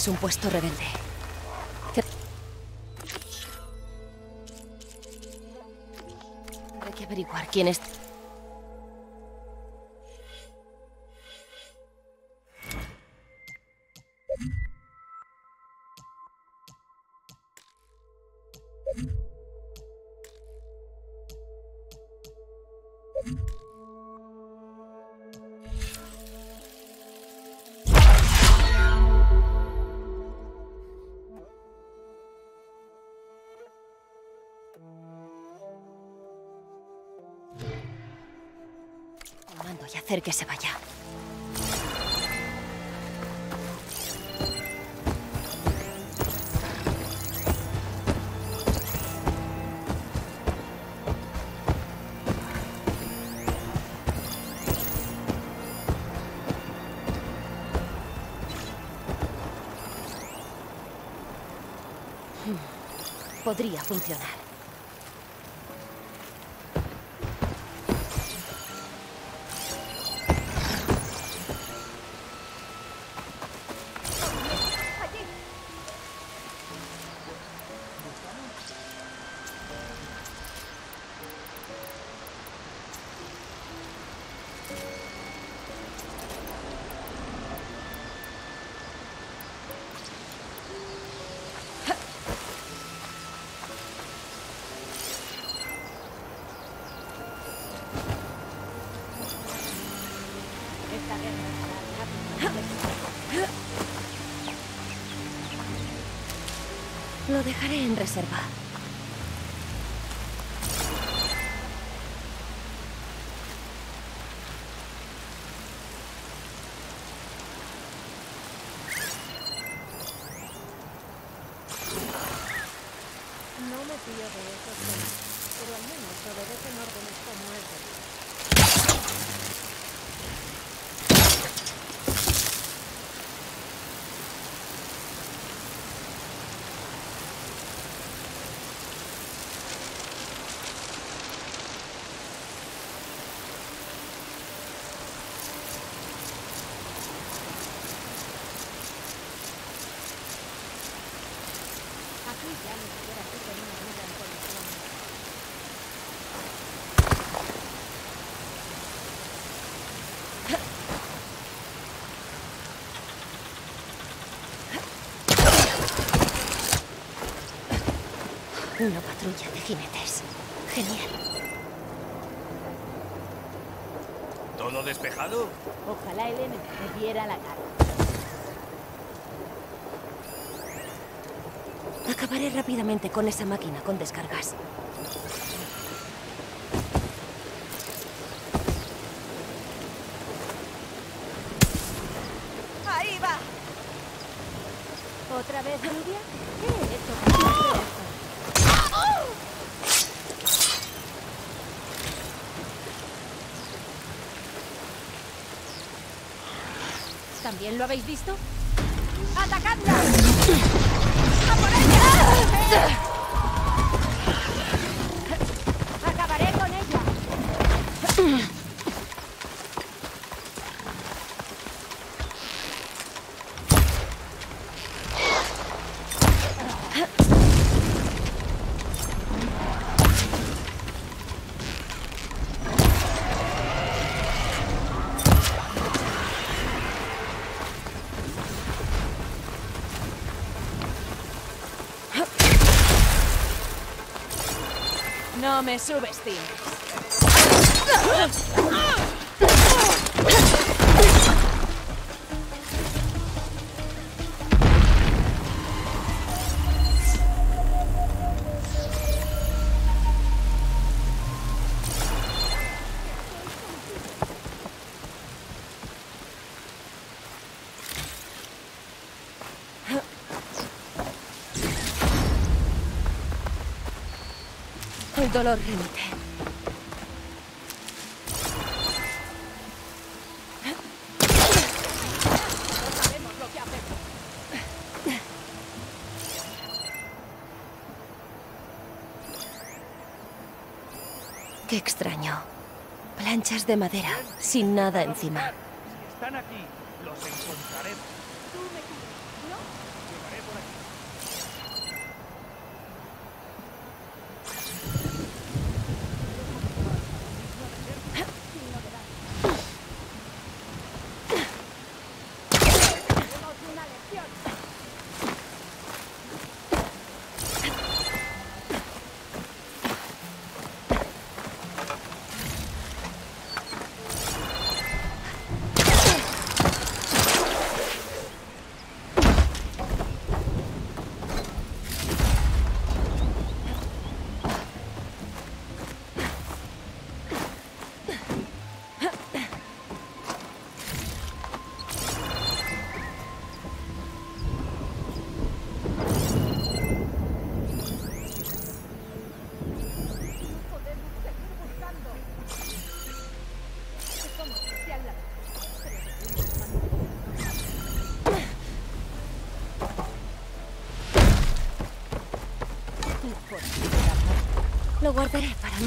es un puesto rebelde. Hay que averiguar quién es. Hacer que se vaya. Hmm. Podría funcionar. En reserva. No me fío de esos temas, pero al menos obedecen órdenes como es debido. Aquí ya ni siquiera estoy con una amiga en condiciones. Una patrulla de jinetes. Genial. ¿Todo despejado? Ojalá Elena me diera la cara. Acabaré rápidamente con esa máquina con descargas. ¡Ahí va! ¿Otra vez, Lidia? ¿Qué he hecho para hacer esto? ¿También lo habéis visto? ¡Atacadla! ¡A! Me subestimes. El dolor remite. Qué extraño. Planchas de madera, sin nada encima. Están aquí,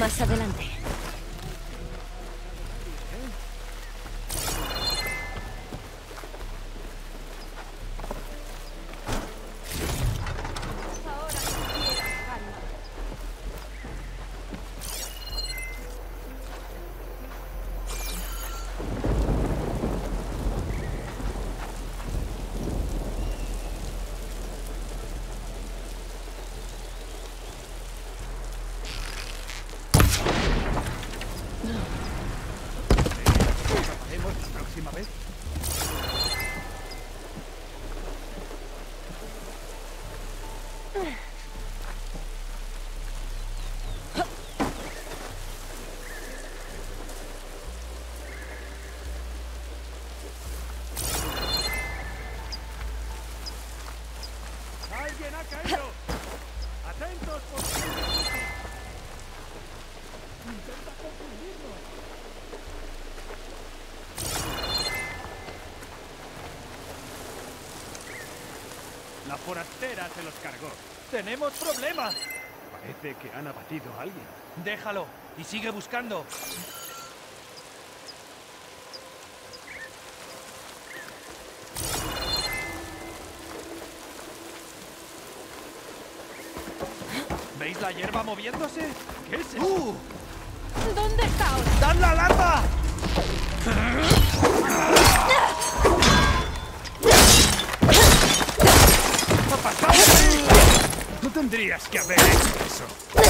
más adelante. Forastera se los cargó. ¡Tenemos problemas! Parece que han abatido a alguien. Déjalo y sigue buscando. ¿Veis la hierba moviéndose? ¿Qué es eso? ¿Dónde está ahora? ¡Dan la alarma! Tendrías que haber hecho eso.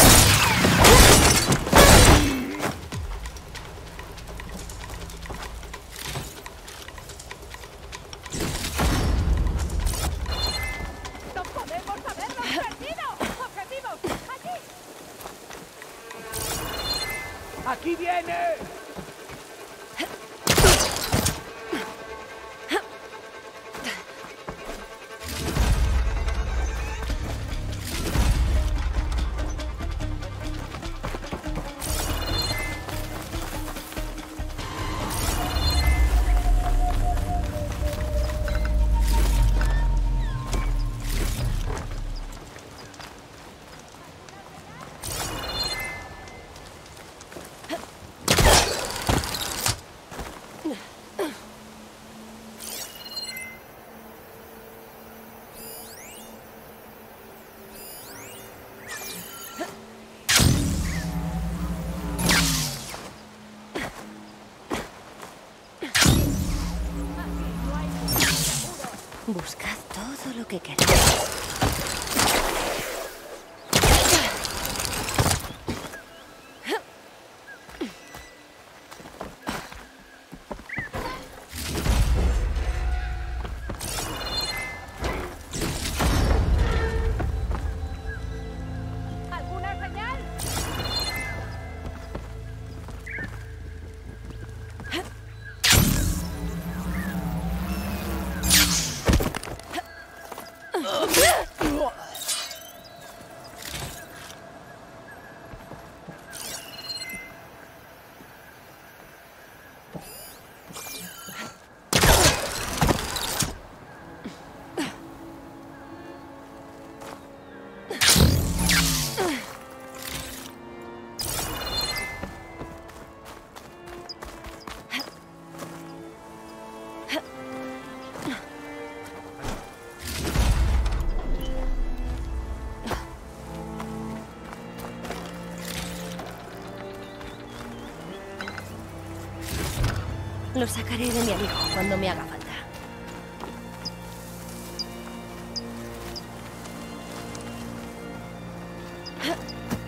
Lo sacaré de mi alijo cuando me haga falta.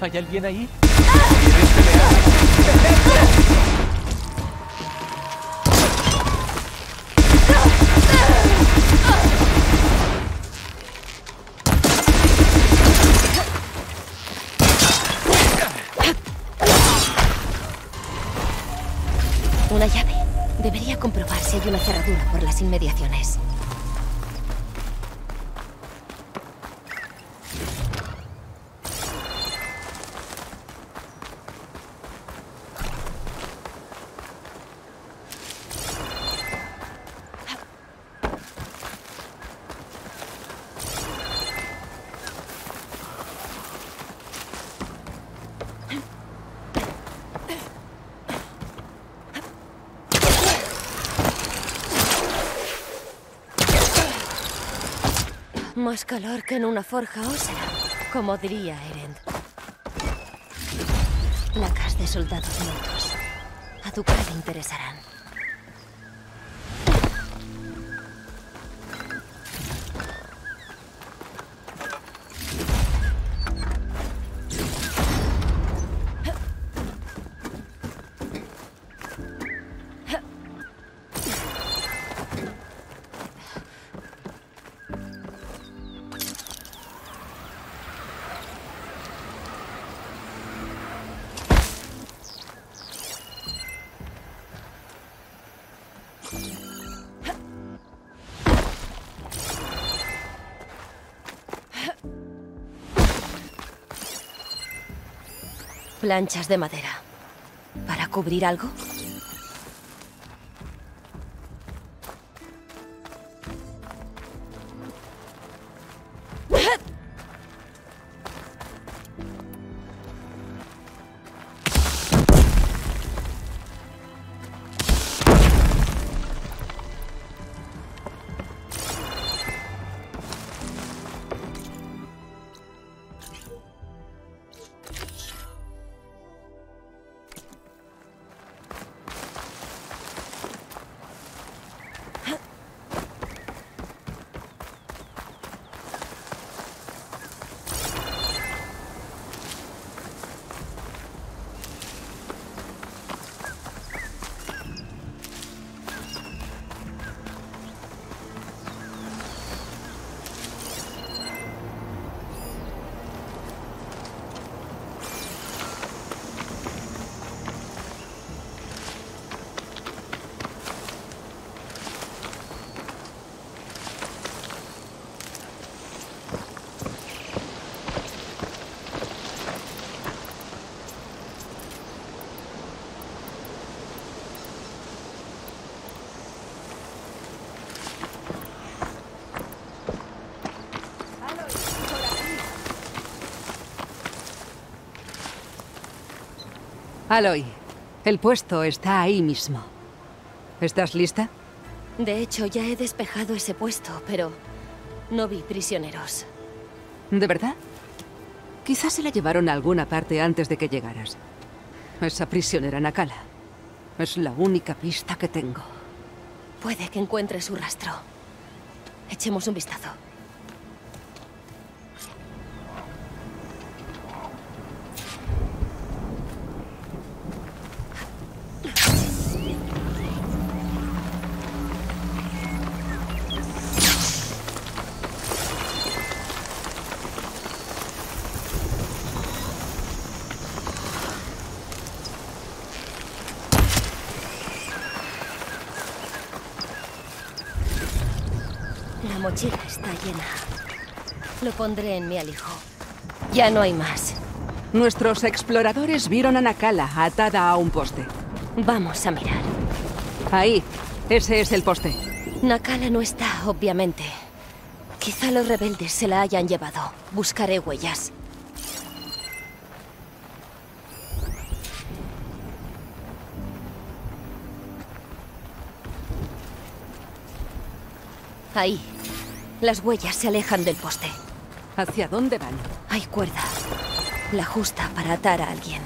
¿Hay alguien ahí? Inmediaciones. Más calor que en una forja ósea, como diría Erend. Placas de soldados muertos. A tu le interesarán. Planchas de madera. ¿Para cubrir algo? Aloy, el puesto está ahí mismo. ¿Estás lista? De hecho, ya he despejado ese puesto, pero no vi prisioneros. ¿De verdad? Quizás se la llevaron a alguna parte antes de que llegaras. Esa prisionera Nakala. Es la única pista que tengo. Puede que encuentre su rastro. Echemos un vistazo. Lo pondré en mi alijo. Ya no hay más. Nuestros exploradores vieron a Nakala atada a un poste. Vamos a mirar. Ahí. Ese es el poste. Nakala no está, obviamente. Quizá los rebeldes se la hayan llevado. Buscaré huellas. Ahí. Las huellas se alejan del poste. ¿Hacia dónde van? Hay cuerda. La justa para atar a alguien.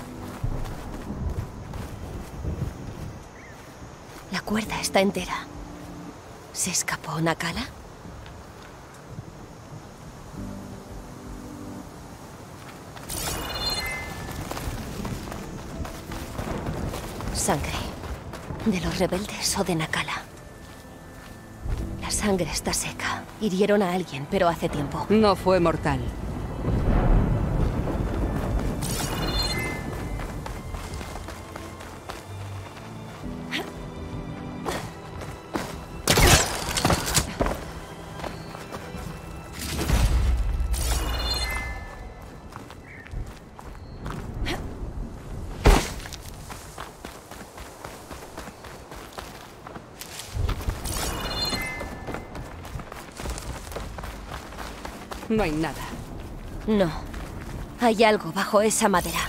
La cuerda está entera. ¿Se escapó Nakala? Sangre. ¿De los rebeldes o de Nakala? La sangre está seca. Hirieron a alguien, pero hace tiempo. No fue mortal. No hay nada. No. Hay algo bajo esa madera.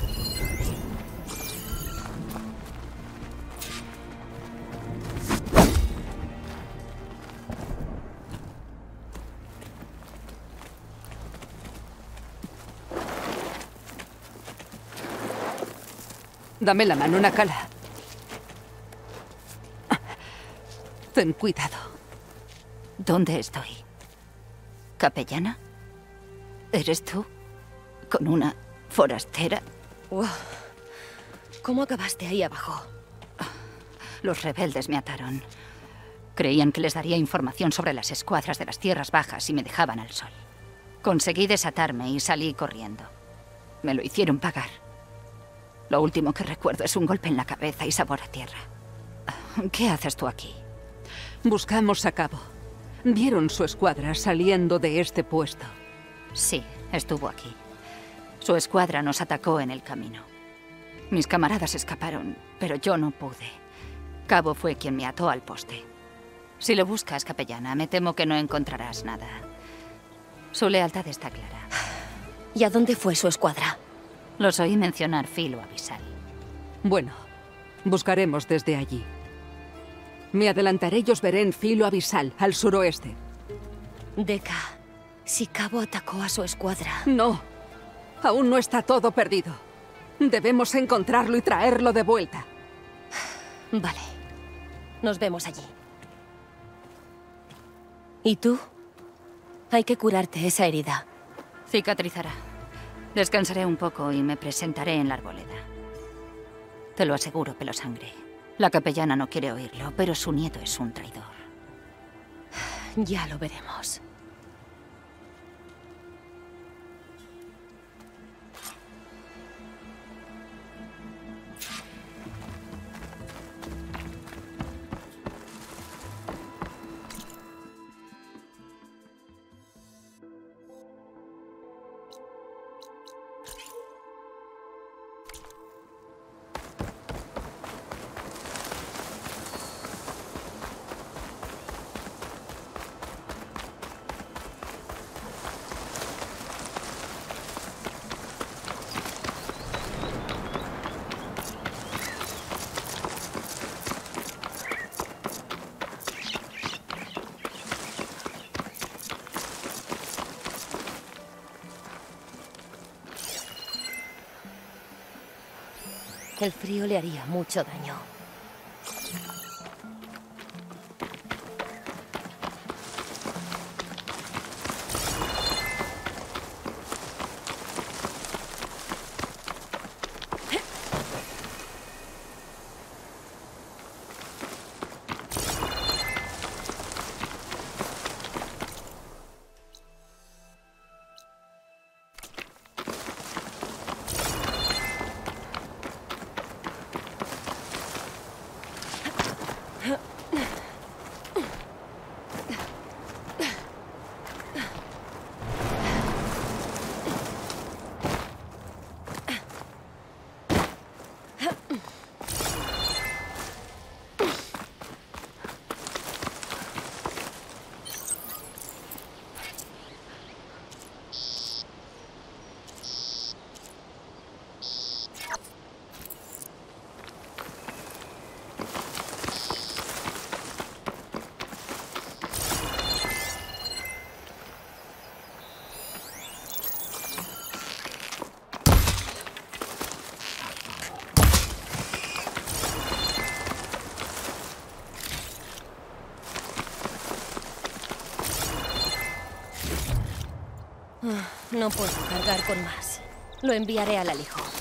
Dame la mano, Nakala. Ten cuidado. ¿Dónde estoy? ¿Capellana? ¿Eres tú? ¿Con una forastera? Wow. ¿Cómo acabaste ahí abajo? Los rebeldes me ataron. Creían que les daría información sobre las escuadras de las tierras bajas y me dejaban al sol. Conseguí desatarme y salí corriendo. Me lo hicieron pagar. Lo último que recuerdo es un golpe en la cabeza y sabor a tierra. ¿Qué haces tú aquí? Buscamos a Cabo. Vieron su escuadra saliendo de este puesto. Sí, estuvo aquí. Su escuadra nos atacó en el camino. Mis camaradas escaparon, pero yo no pude. Cabo fue quien me ató al poste. Si lo buscas, capellana, me temo que no encontrarás nada. Su lealtad está clara. ¿Y a dónde fue su escuadra? Los oí mencionar filo abisal. Bueno, buscaremos desde allí. Me adelantaré y os veré en filo abisal, al suroeste. Deca, si Cabo atacó a su escuadra... No, aún no está todo perdido. Debemos encontrarlo y traerlo de vuelta. Vale. Nos vemos allí. ¿Y tú? Hay que curarte esa herida. Cicatrizará. Descansaré un poco y me presentaré en la arboleda. Te lo aseguro, pelo sangre. La capellana no quiere oírlo, pero su nieto es un traidor. Ya lo veremos. Le haría mucho daño. No puedo cargar con más. Lo enviaré al alijo.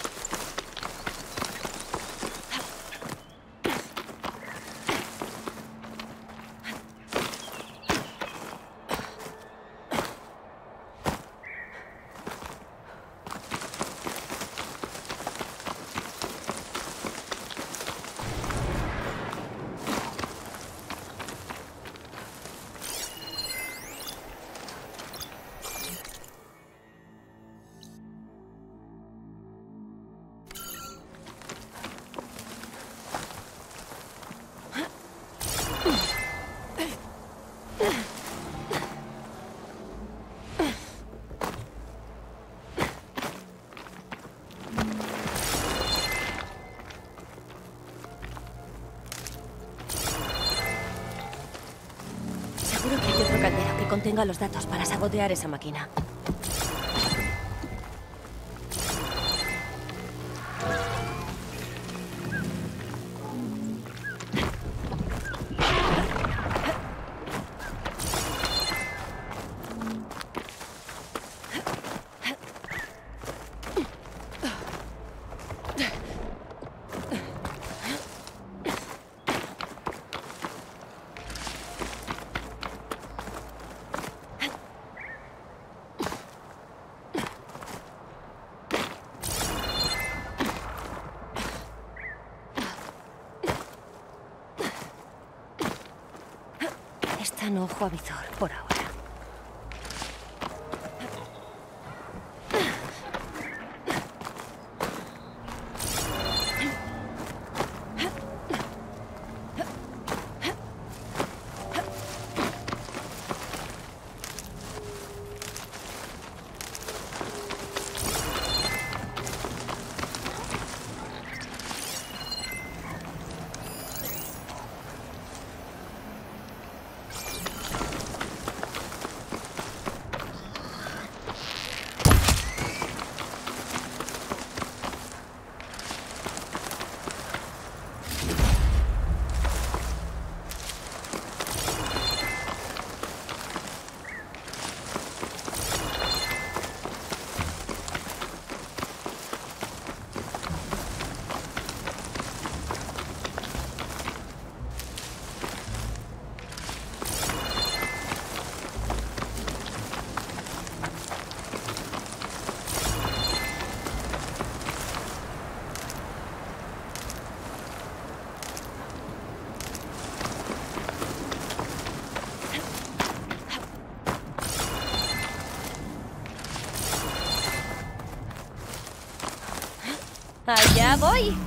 Contenga los datos para sabotear esa máquina. Gran ojo avizor Allá voy.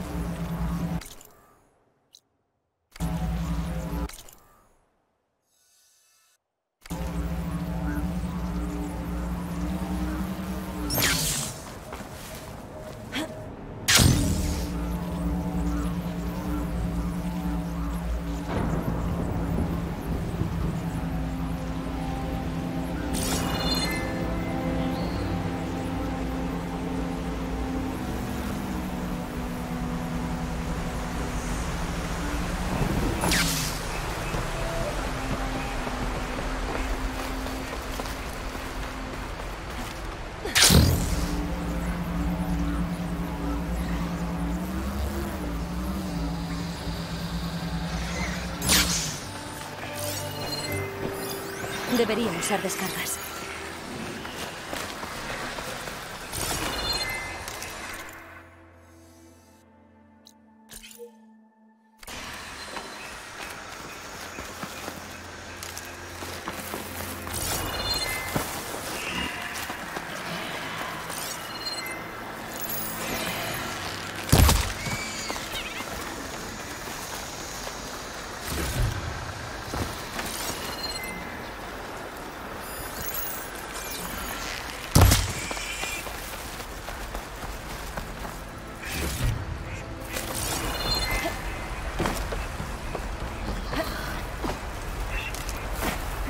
Debería usar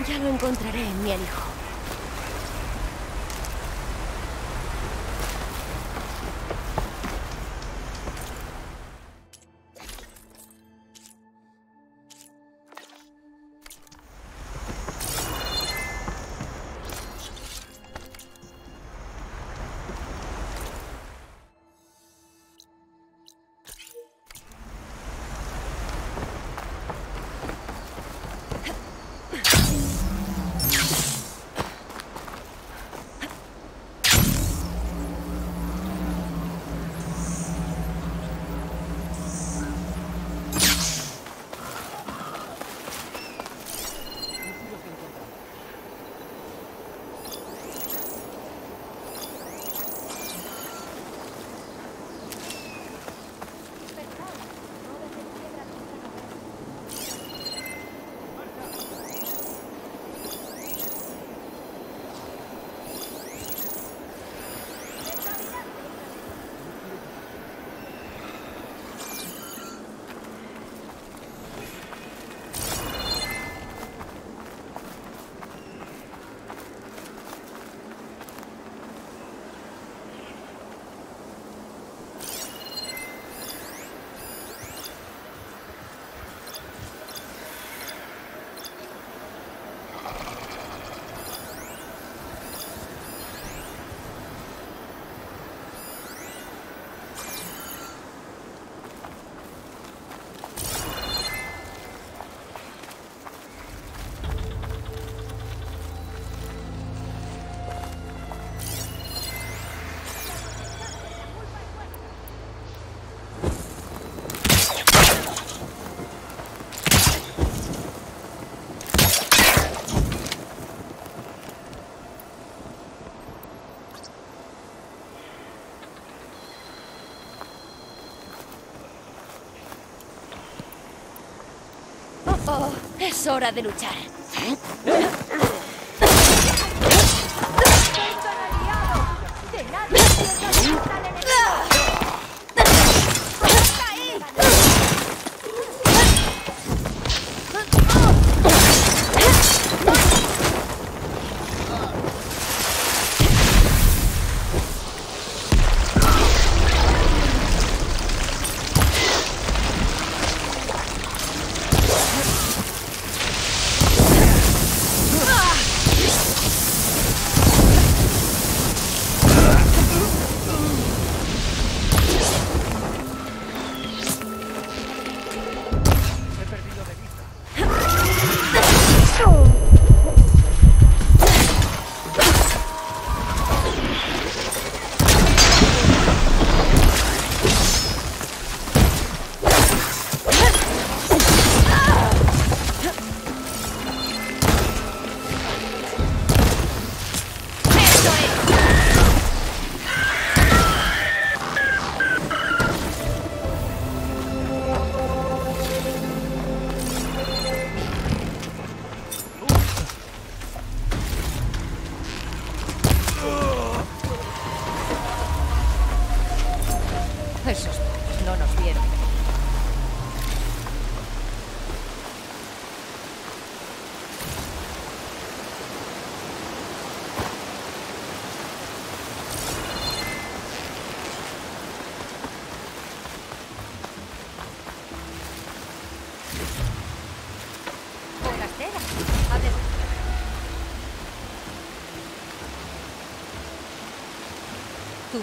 Ya lo encontraré en mi alijo. Es hora de luchar.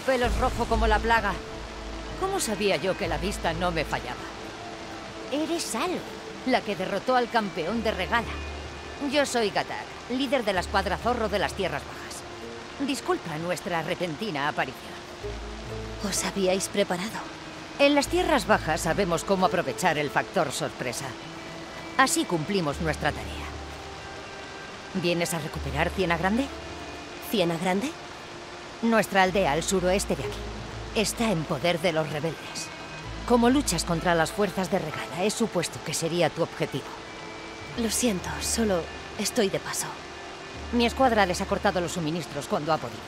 Tu pelo es rojo como la plaga. ¿Cómo sabía yo que la vista no me fallaba? Eres Alo, la que derrotó al campeón de regala. Yo soy Gatar, líder de la escuadra zorro de las Tierras Bajas. Disculpa nuestra repentina aparición. ¿Os habíais preparado? En las Tierras Bajas sabemos cómo aprovechar el factor sorpresa. Así cumplimos nuestra tarea. ¿Vienes a recuperar Ciena Grande? ¿Ciena Grande? Nuestra aldea al suroeste de aquí. Está en poder de los rebeldes. Como luchas contra las fuerzas de regala, he supuesto que sería tu objetivo. Lo siento, solo estoy de paso. Mi escuadra les ha cortado los suministros cuando ha podido.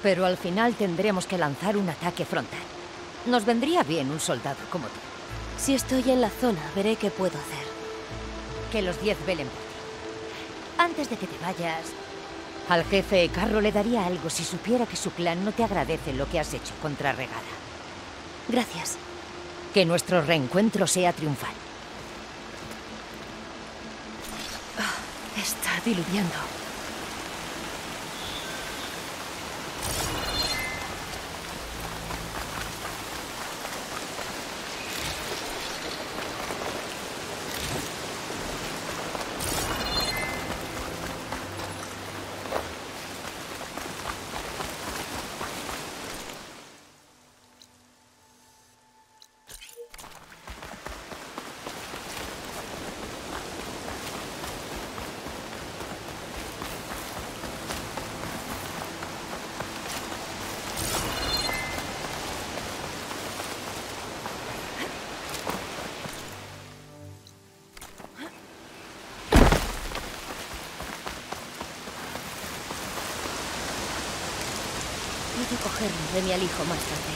Pero al final tendremos que lanzar un ataque frontal. Nos vendría bien un soldado como tú. Si estoy en la zona, veré qué puedo hacer. Que los diez velen por ti. Antes de que te vayas, al jefe Carro le daría algo si supiera que su clan no te agradece lo que has hecho contra Regala. Gracias. Que nuestro reencuentro sea triunfal. Está diluviando. Puedo cogerlo mi alijo más tarde.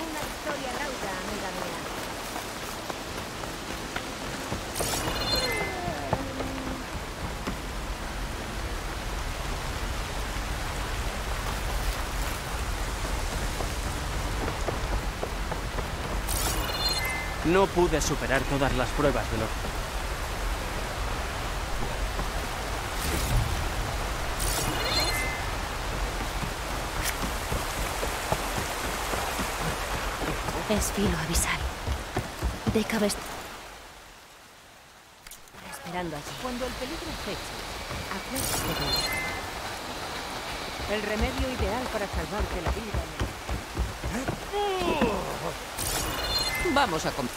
Una victoria rauda, amiga mía. No pude superar todas las pruebas de los... Es filo avisar. Décame est- Esperando allí. Cuando el peligro aceche, acuérdate de él. El remedio ideal para salvarte la vida. Vamos a comer.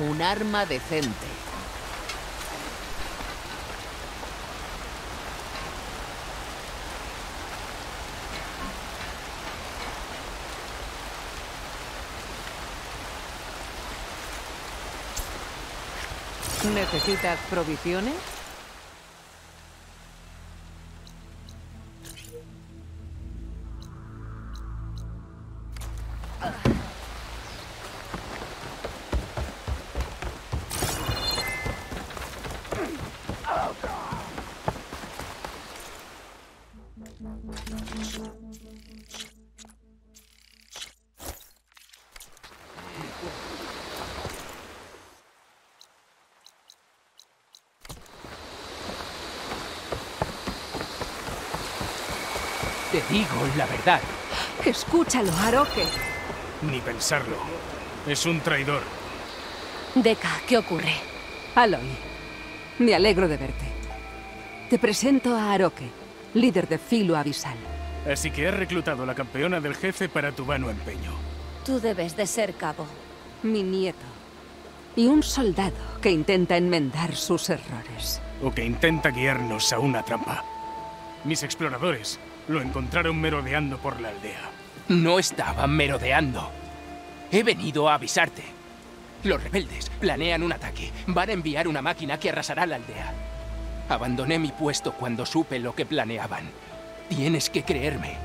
Un arma decente. ¿Necesitas provisiones? La verdad. Escúchalo, Aroque. Ni pensarlo. Es un traidor. Deca, ¿qué ocurre? Aloy, me alegro de verte. Te presento a Aroque, líder de Filo Abisal. Así que has reclutado a la campeona del jefe para tu vano empeño. Tú debes de ser cabo. Mi nieto. Y un soldado que intenta enmendar sus errores. O que intenta guiarnos a una trampa. Mis exploradores lo encontraron merodeando por la aldea. No estaba merodeando. He venido a avisarte. Los rebeldes planean un ataque. Van a enviar una máquina que arrasará la aldea. Abandoné mi puesto cuando supe lo que planeaban. Tienes que creerme.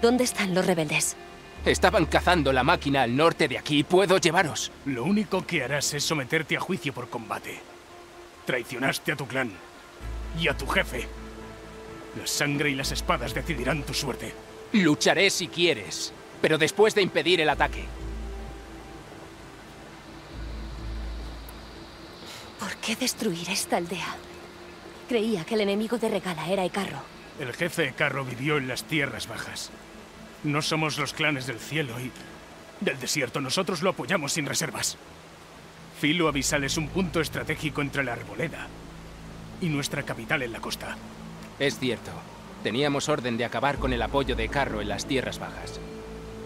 ¿Dónde están los rebeldes? Estaban cazando la máquina al norte de aquí. Puedo llevaros. Lo único que harás es someterte a juicio por combate. Traicionaste a tu clan. Y a tu jefe. La sangre y las espadas decidirán tu suerte. Lucharé si quieres, pero después de impedir el ataque. ¿Por qué destruir esta aldea? Creía que el enemigo de Regala era Ecarro. El jefe Ecarro vivió en las tierras bajas. No somos los clanes del cielo y del desierto. Nosotros lo apoyamos sin reservas. Filo Abisal es un punto estratégico entre la arboleda y nuestra capital en la costa. Es cierto. Teníamos orden de acabar con el apoyo de Carro en las tierras bajas.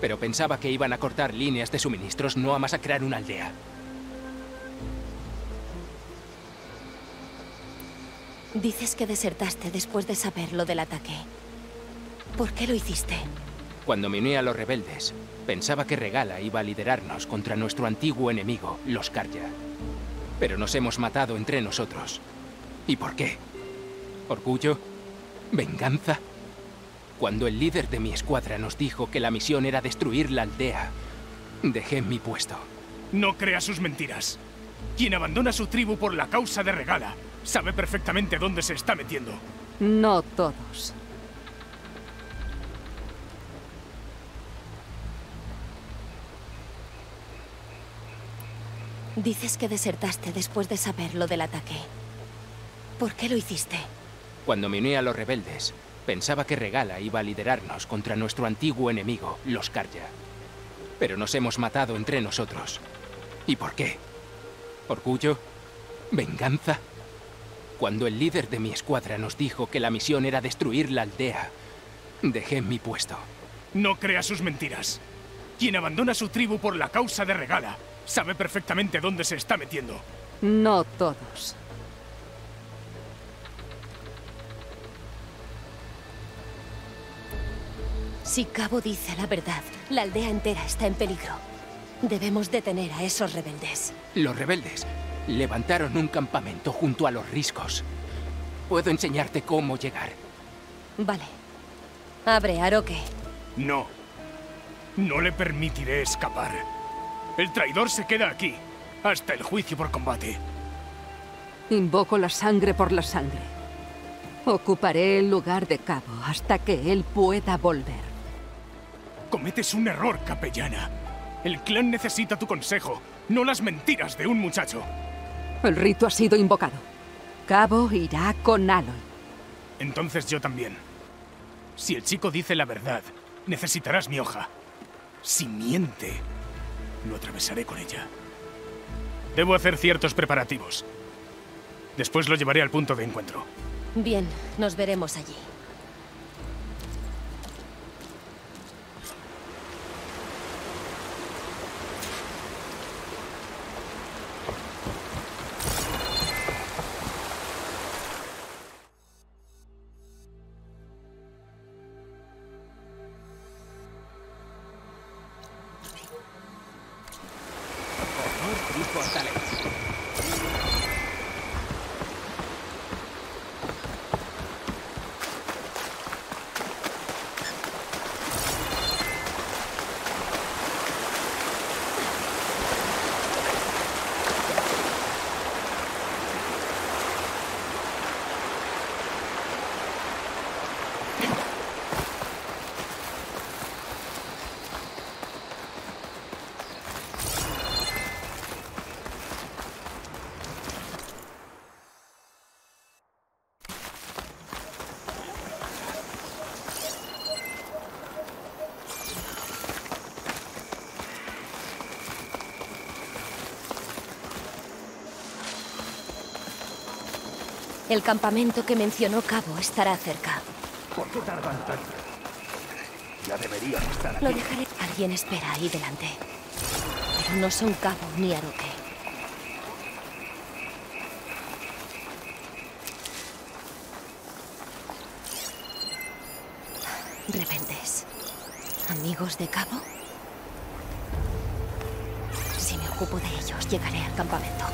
Pero pensaba que iban a cortar líneas de suministros, no a masacrar una aldea. Dices que desertaste después de saber lo del ataque. ¿Por qué lo hiciste? Cuando me uní a los rebeldes, pensaba que Regala iba a liderarnos contra nuestro antiguo enemigo, los Karja. Pero nos hemos matado entre nosotros. ¿Y por qué? ¿Orgullo? ¿Venganza? Cuando el líder de mi escuadra nos dijo que la misión era destruir la aldea, Dejé mi puesto. No crea sus mentiras. Quien abandona su tribu por la causa de Regala sabe perfectamente dónde se está metiendo. No todos. Dices que desertaste después de saber lo del ataque. ¿Por qué lo hiciste? Cuando me uní a los rebeldes, pensaba que Regala iba a liderarnos contra nuestro antiguo enemigo, los Karja. Pero nos hemos matado entre nosotros. ¿Y por qué? ¿Orgullo? ¿Venganza? Cuando el líder de mi escuadra nos dijo que la misión era destruir la aldea, dejé mi puesto. No crea sus mentiras. Quien abandona su tribu por la causa de Regala sabe perfectamente dónde se está metiendo. No todos. Si Cabo dice la verdad, la aldea entera está en peligro. Debemos detener a esos rebeldes. Los rebeldes levantaron un campamento junto a los riscos. Puedo enseñarte cómo llegar. Vale. Abre, Aroque. No. No le permitiré escapar. El traidor se queda aquí, hasta el juicio por combate. Invoco la sangre por la sangre. Ocuparé el lugar de Cabo hasta que él pueda volver. Cometes un error, capellana. El clan necesita tu consejo, no las mentiras de un muchacho. El rito ha sido invocado. Cabo irá con Aloy. Entonces yo también. Si el chico dice la verdad, necesitarás mi hoja. Si miente, lo atravesaré con ella. Debo hacer ciertos preparativos. Después lo llevaré al punto de encuentro. Bien, nos veremos allí. El campamento que mencionó Cabo estará cerca. ¿Por qué tardan tanto? Ya deberían estar aquí. Lo dejaré. Alguien espera ahí delante. Pero no son Cabo ni Aroque. Rebeldes. ¿Amigos de Cabo? Si me ocupo de ellos, llegaré al campamento.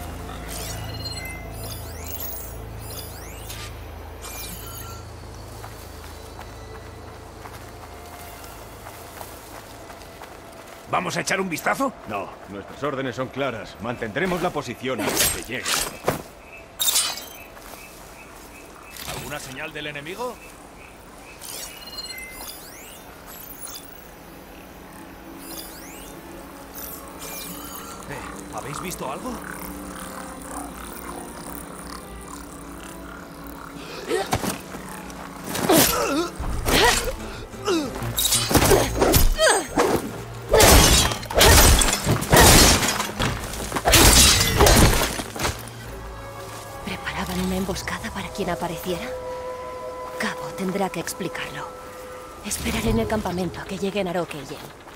¿Vamos a echar un vistazo? No, nuestras órdenes son claras. Mantendremos la posición hasta que llegue. ¿Alguna señal del enemigo? Eh, ¿Habéis visto algo? Para quien apareciera? Cabo tendrá que explicarlo. Esperaré en el campamento a que lleguen Aroque y él.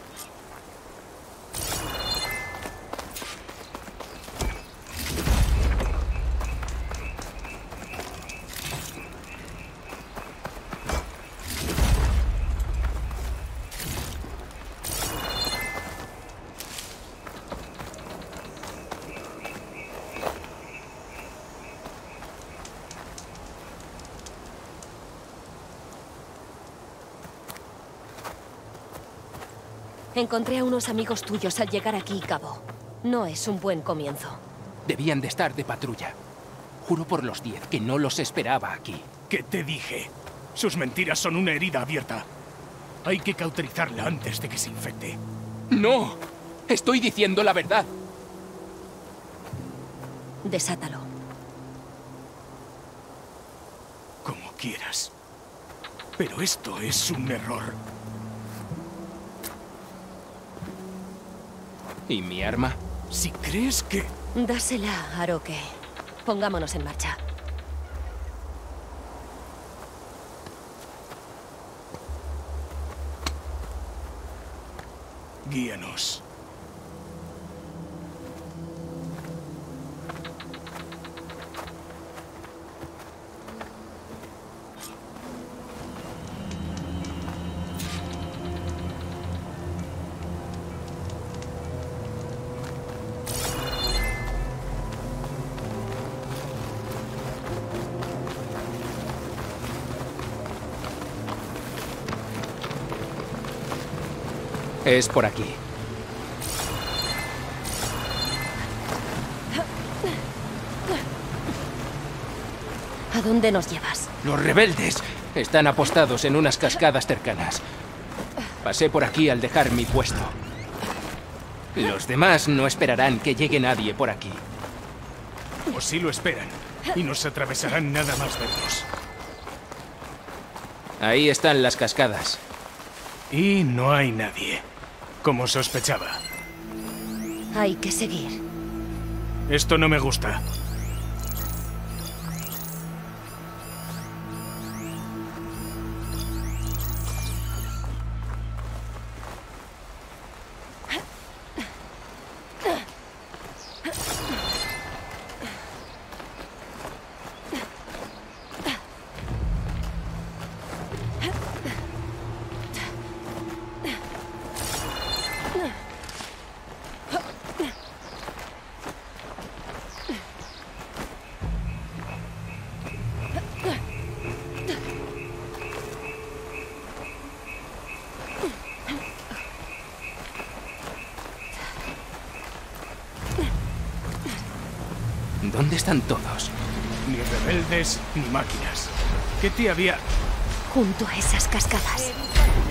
Encontré a unos amigos tuyos al llegar aquí, Cabo. No es un buen comienzo. Debían de estar de patrulla. Juro por los diez que no los esperaba aquí. ¿Qué te dije? Sus mentiras son una herida abierta. Hay que cauterizarla antes de que se infecte. ¡No! Estoy diciendo la verdad. Desátalo. Como quieras. Pero esto es un error. ¿Y mi arma? Si crees que... Dásela, Aroque. Pongámonos en marcha. Es por aquí. ¿A dónde nos llevas? Los rebeldes están apostados en unas cascadas cercanas. Pasé por aquí al dejar mi puesto. Los demás no esperarán que llegue nadie por aquí. O sí lo esperan. Y nos atravesarán nada más verlos. Ahí están las cascadas. Y no hay nadie. Como sospechaba. Hay que seguir. Esto no me gusta. Ni máquinas. ¿Qué te había...? Junto a esas cascadas.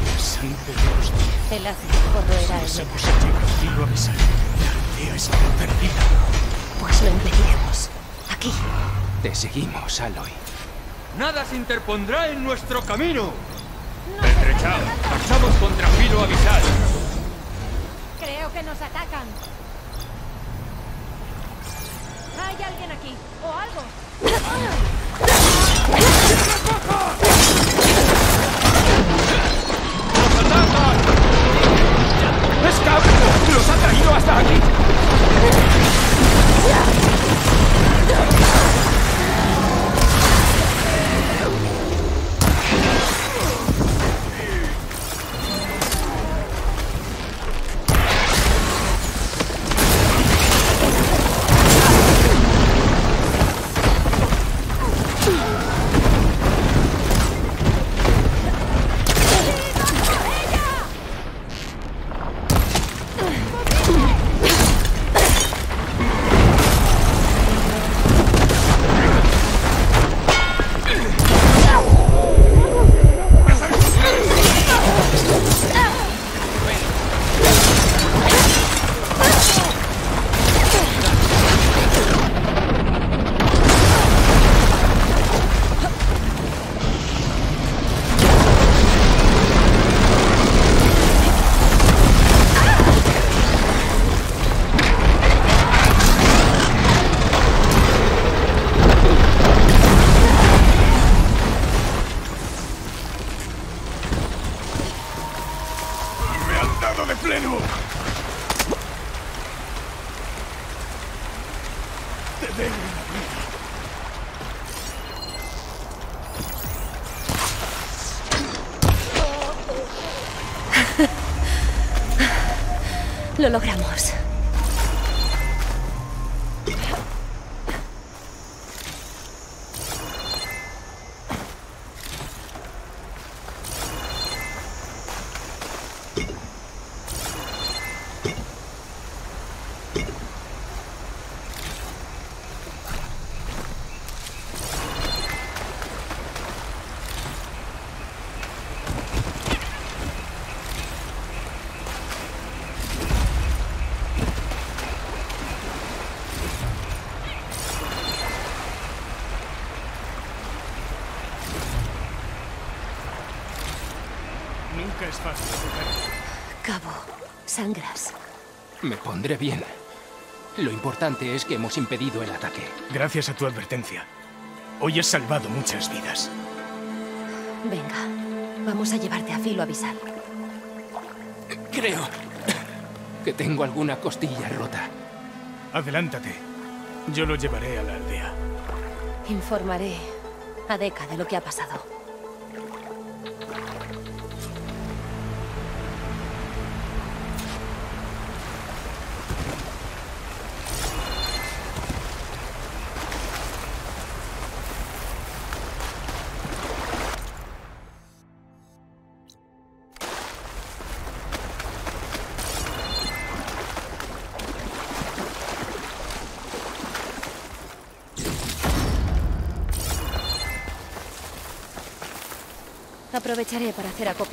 La sangre de los diez. El ácido corroerá el Nos metal. hemos hecho a avisar. La aldea está perdida. Pues lo impediremos. Aquí. Te seguimos, Aloy. Nada se interpondrá en nuestro camino. Estrechado. Marchamos contra Filo Abisal. Creo que nos atacan. Hay alguien aquí. O algo. ¡Es ¡Los ha traído hasta aquí! Pondré bien. Lo importante es que hemos impedido el ataque. Gracias a tu advertencia. Hoy has salvado muchas vidas. Venga, vamos a llevarte a Filo Abisal. Creo que tengo alguna costilla rota. Adelántate. Yo lo llevaré a la aldea. Informaré a Deca de lo que ha pasado. Hacer acopio.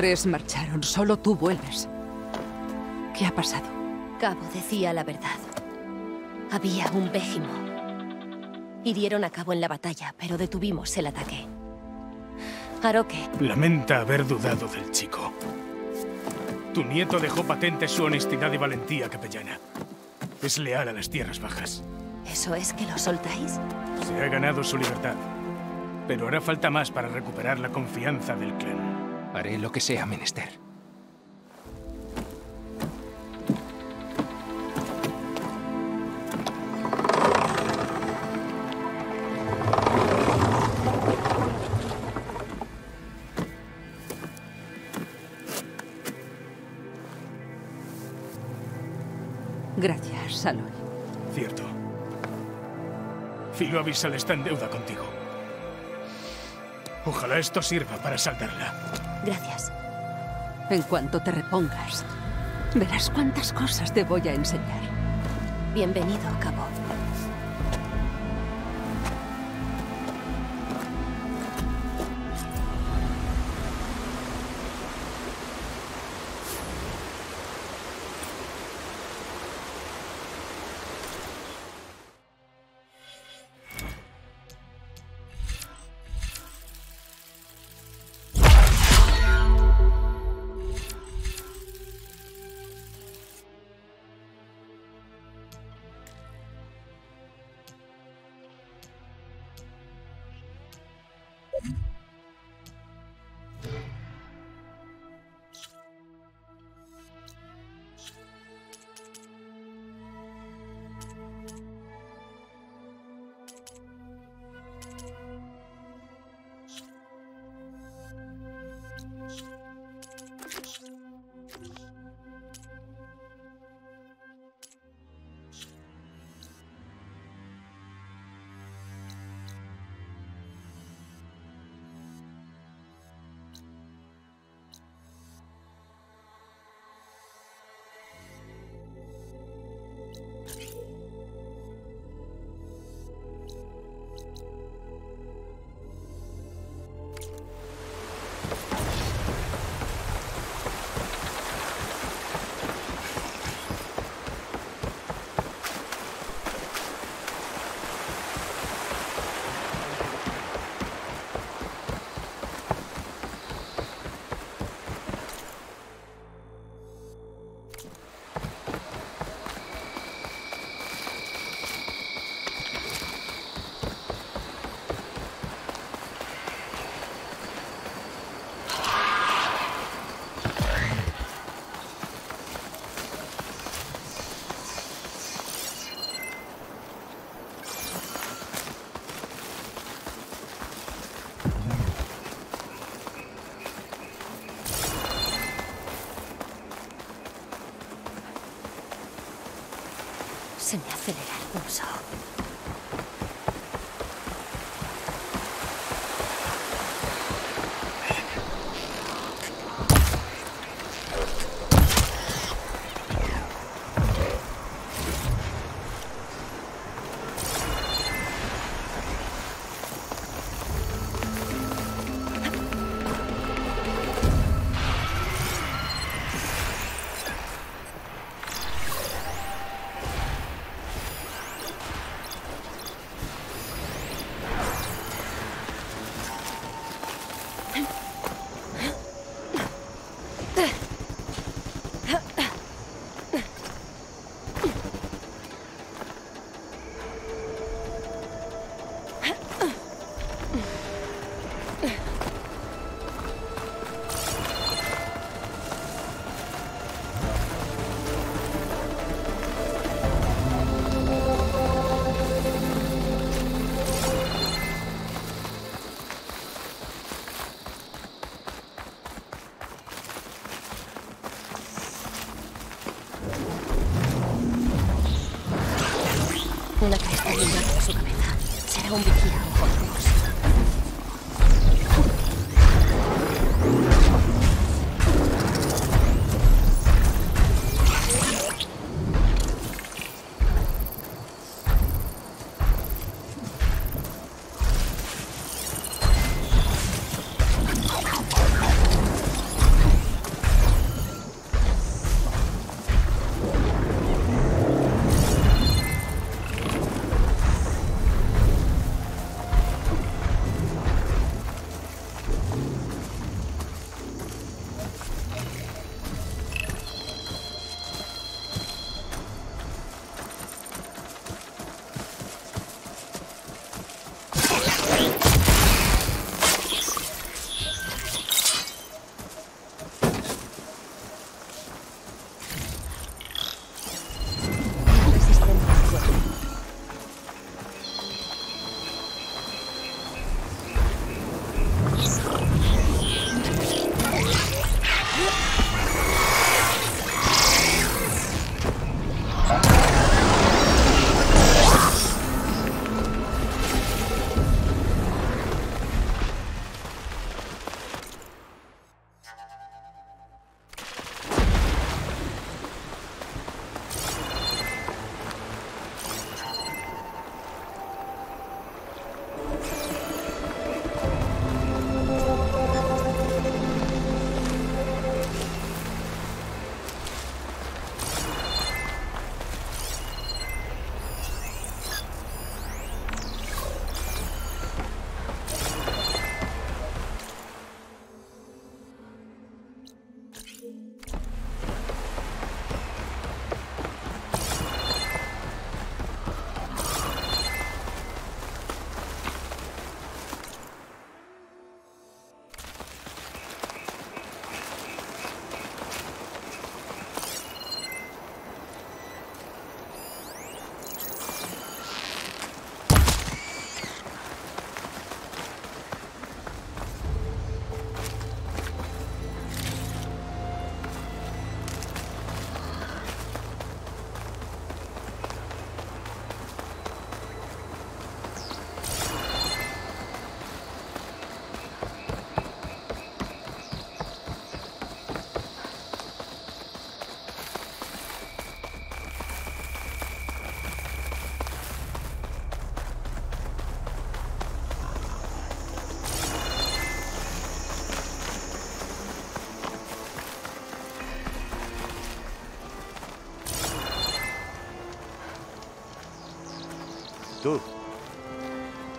Tres marcharon, solo tú vuelves. ¿Qué ha pasado? Cabo decía la verdad. Había un Bégimo. Hirieron a Cabo en la batalla, pero detuvimos el ataque. Aroque, Lamenta haber dudado del chico. Tu nieto dejó patente su honestidad y valentía capellana. Es leal a las tierras bajas. ¿eso es que lo soltáis? Se ha ganado su libertad. Pero hará falta más para recuperar la confianza del clan. Haré lo que sea menester. Gracias, Saloy. Cierto. Filo Abisal está en deuda contigo. Ojalá esto sirva para saldarla. Gracias. En cuanto te repongas, verás cuántas cosas te voy a enseñar. Bienvenido, Cabo.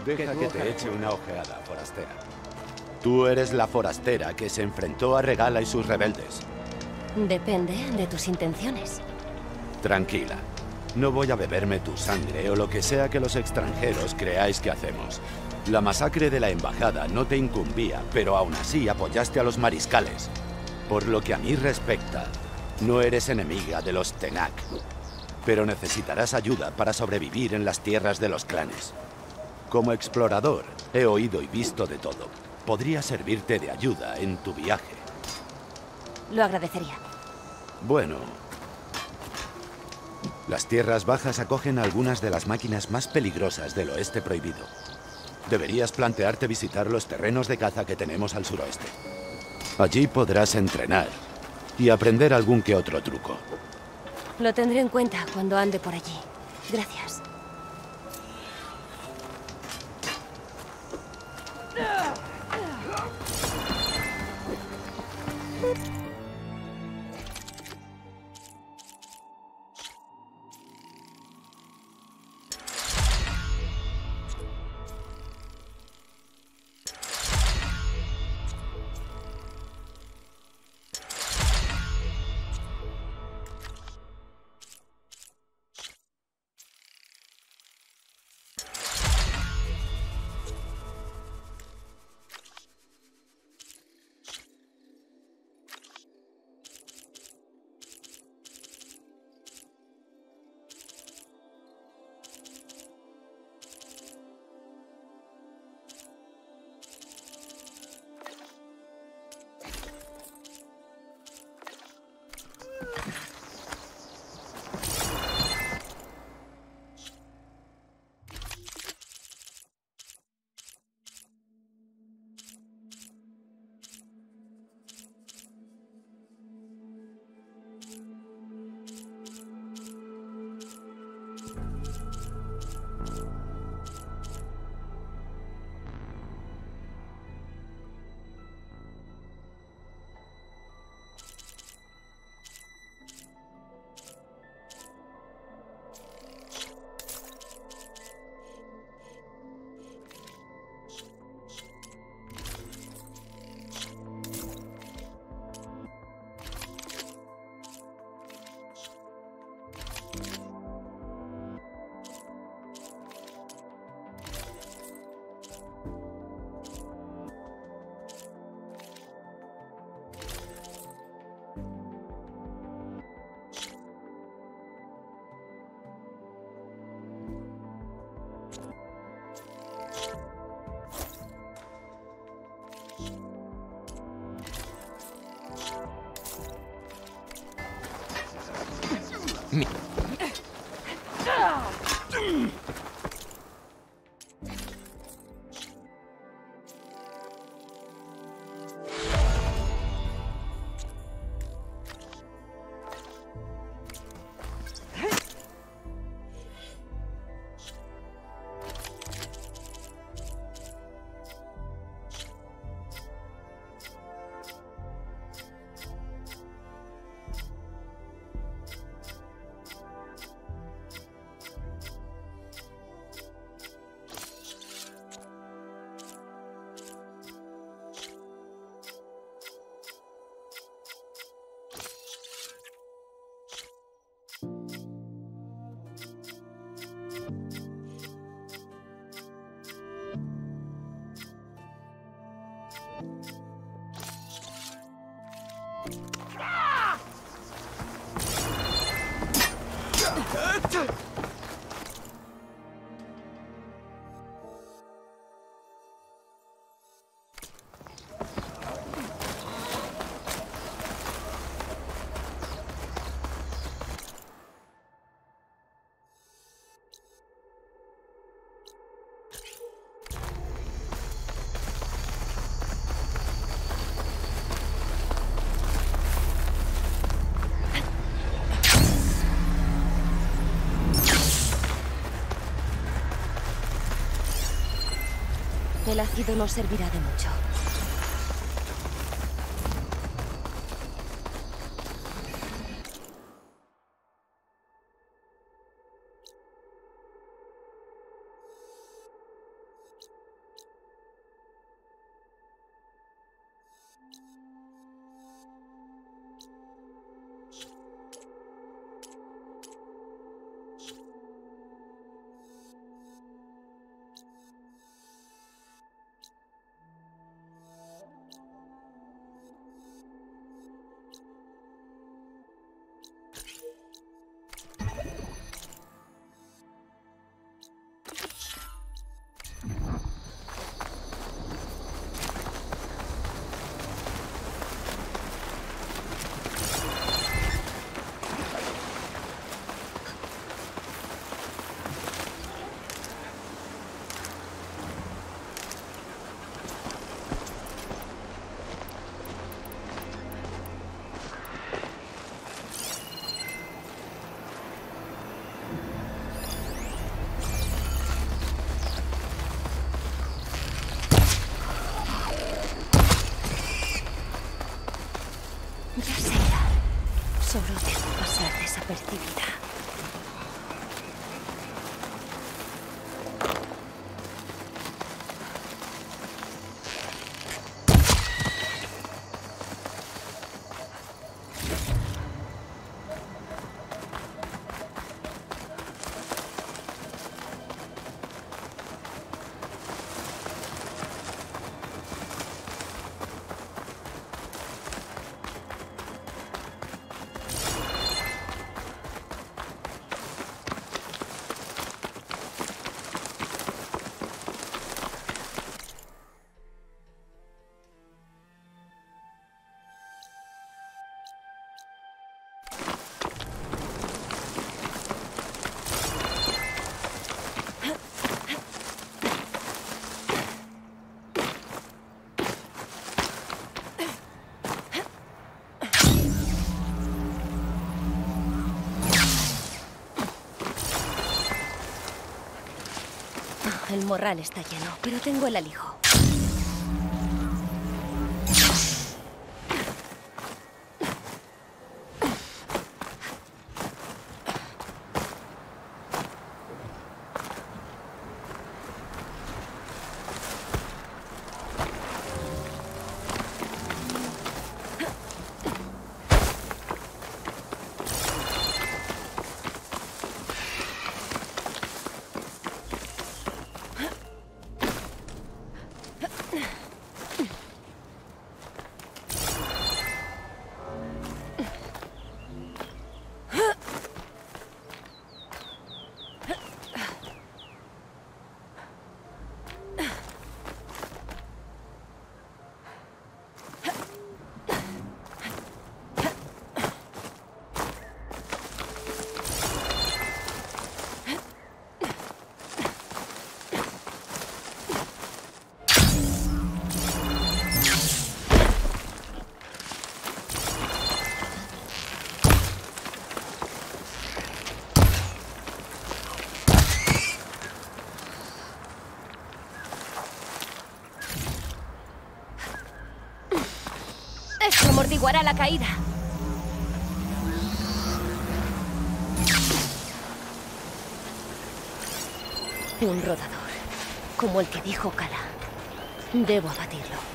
Deja que te eche una ojeada, forastera. Tú eres la forastera que se enfrentó a Regala y sus rebeldes. Depende de tus intenciones. Tranquila. No voy a beberme tu sangre o lo que sea que los extranjeros creáis que hacemos. La masacre de la embajada no te incumbía, pero aún así apoyaste a los mariscales. Por lo que a mí respecta, no eres enemiga de los Tenak. Pero necesitarás ayuda para sobrevivir en las tierras de los clanes. Como explorador, he oído y visto de todo. Podría servirte de ayuda en tu viaje. Lo agradecería. Bueno, Las tierras bajas acogen algunas de las máquinas más peligrosas del oeste prohibido. Deberías plantearte visitar los terrenos de caza que tenemos al suroeste. Allí podrás entrenar y aprender algún que otro truco. Lo tendré en cuenta cuando ande por allí. Gracias. Mi- El ácido no servirá de mucho. El morral está lleno, pero tengo el alijo. Amortiguará la caída. Un rodador, como el que dijo Kala. Debo abatirlo.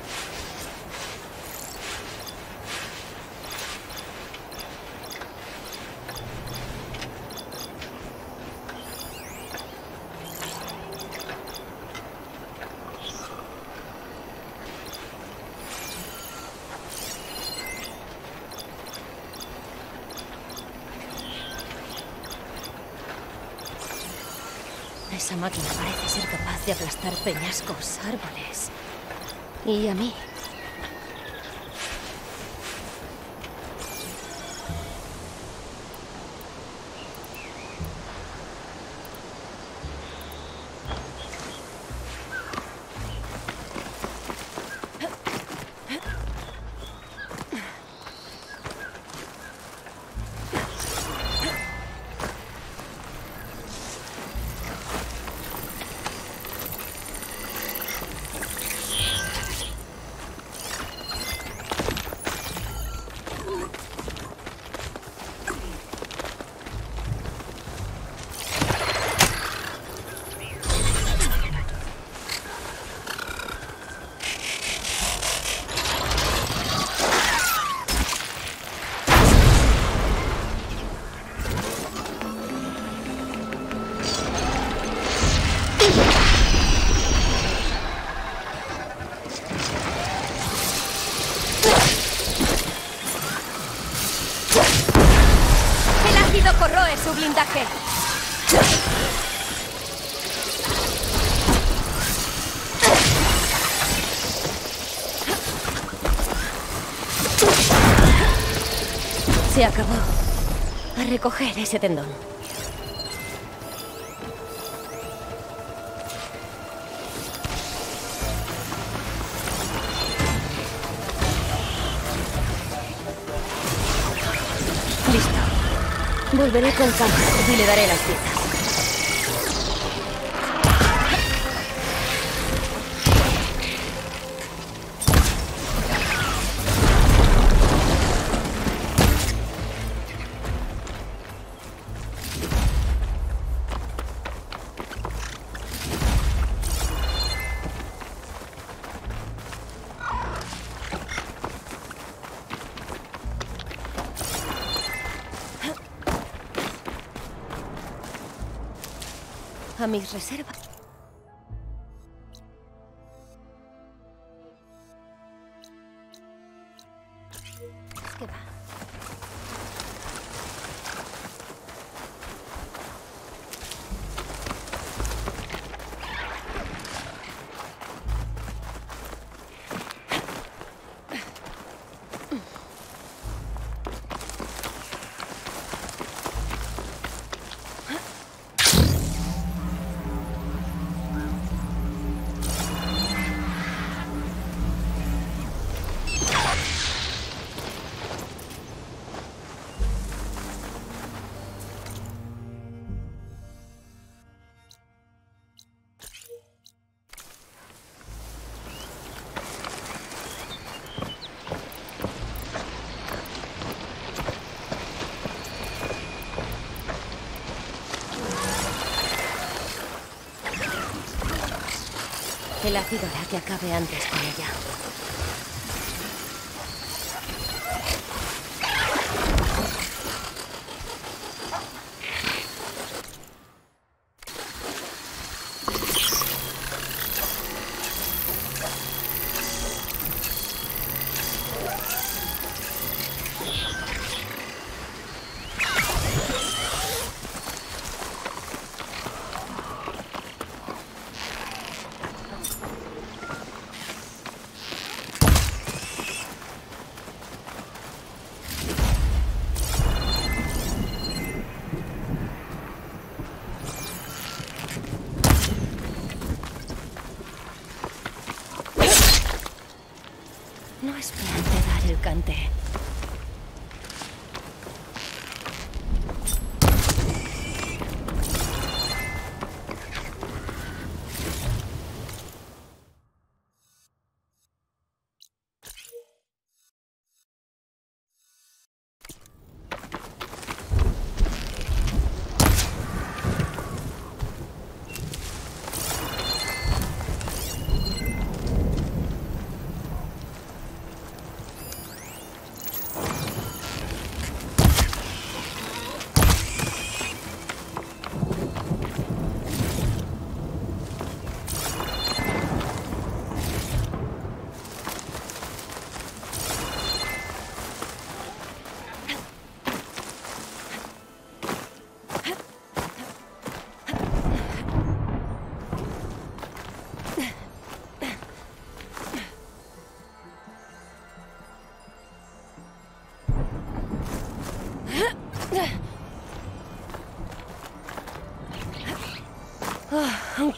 Esa máquina parece ser capaz de aplastar peñascos, árboles. Y a mí. Recoger ese tendón. Listo. Volveré con calma y le daré las piezas. Mis reservas. Que acabe antes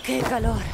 ¡Qué calor!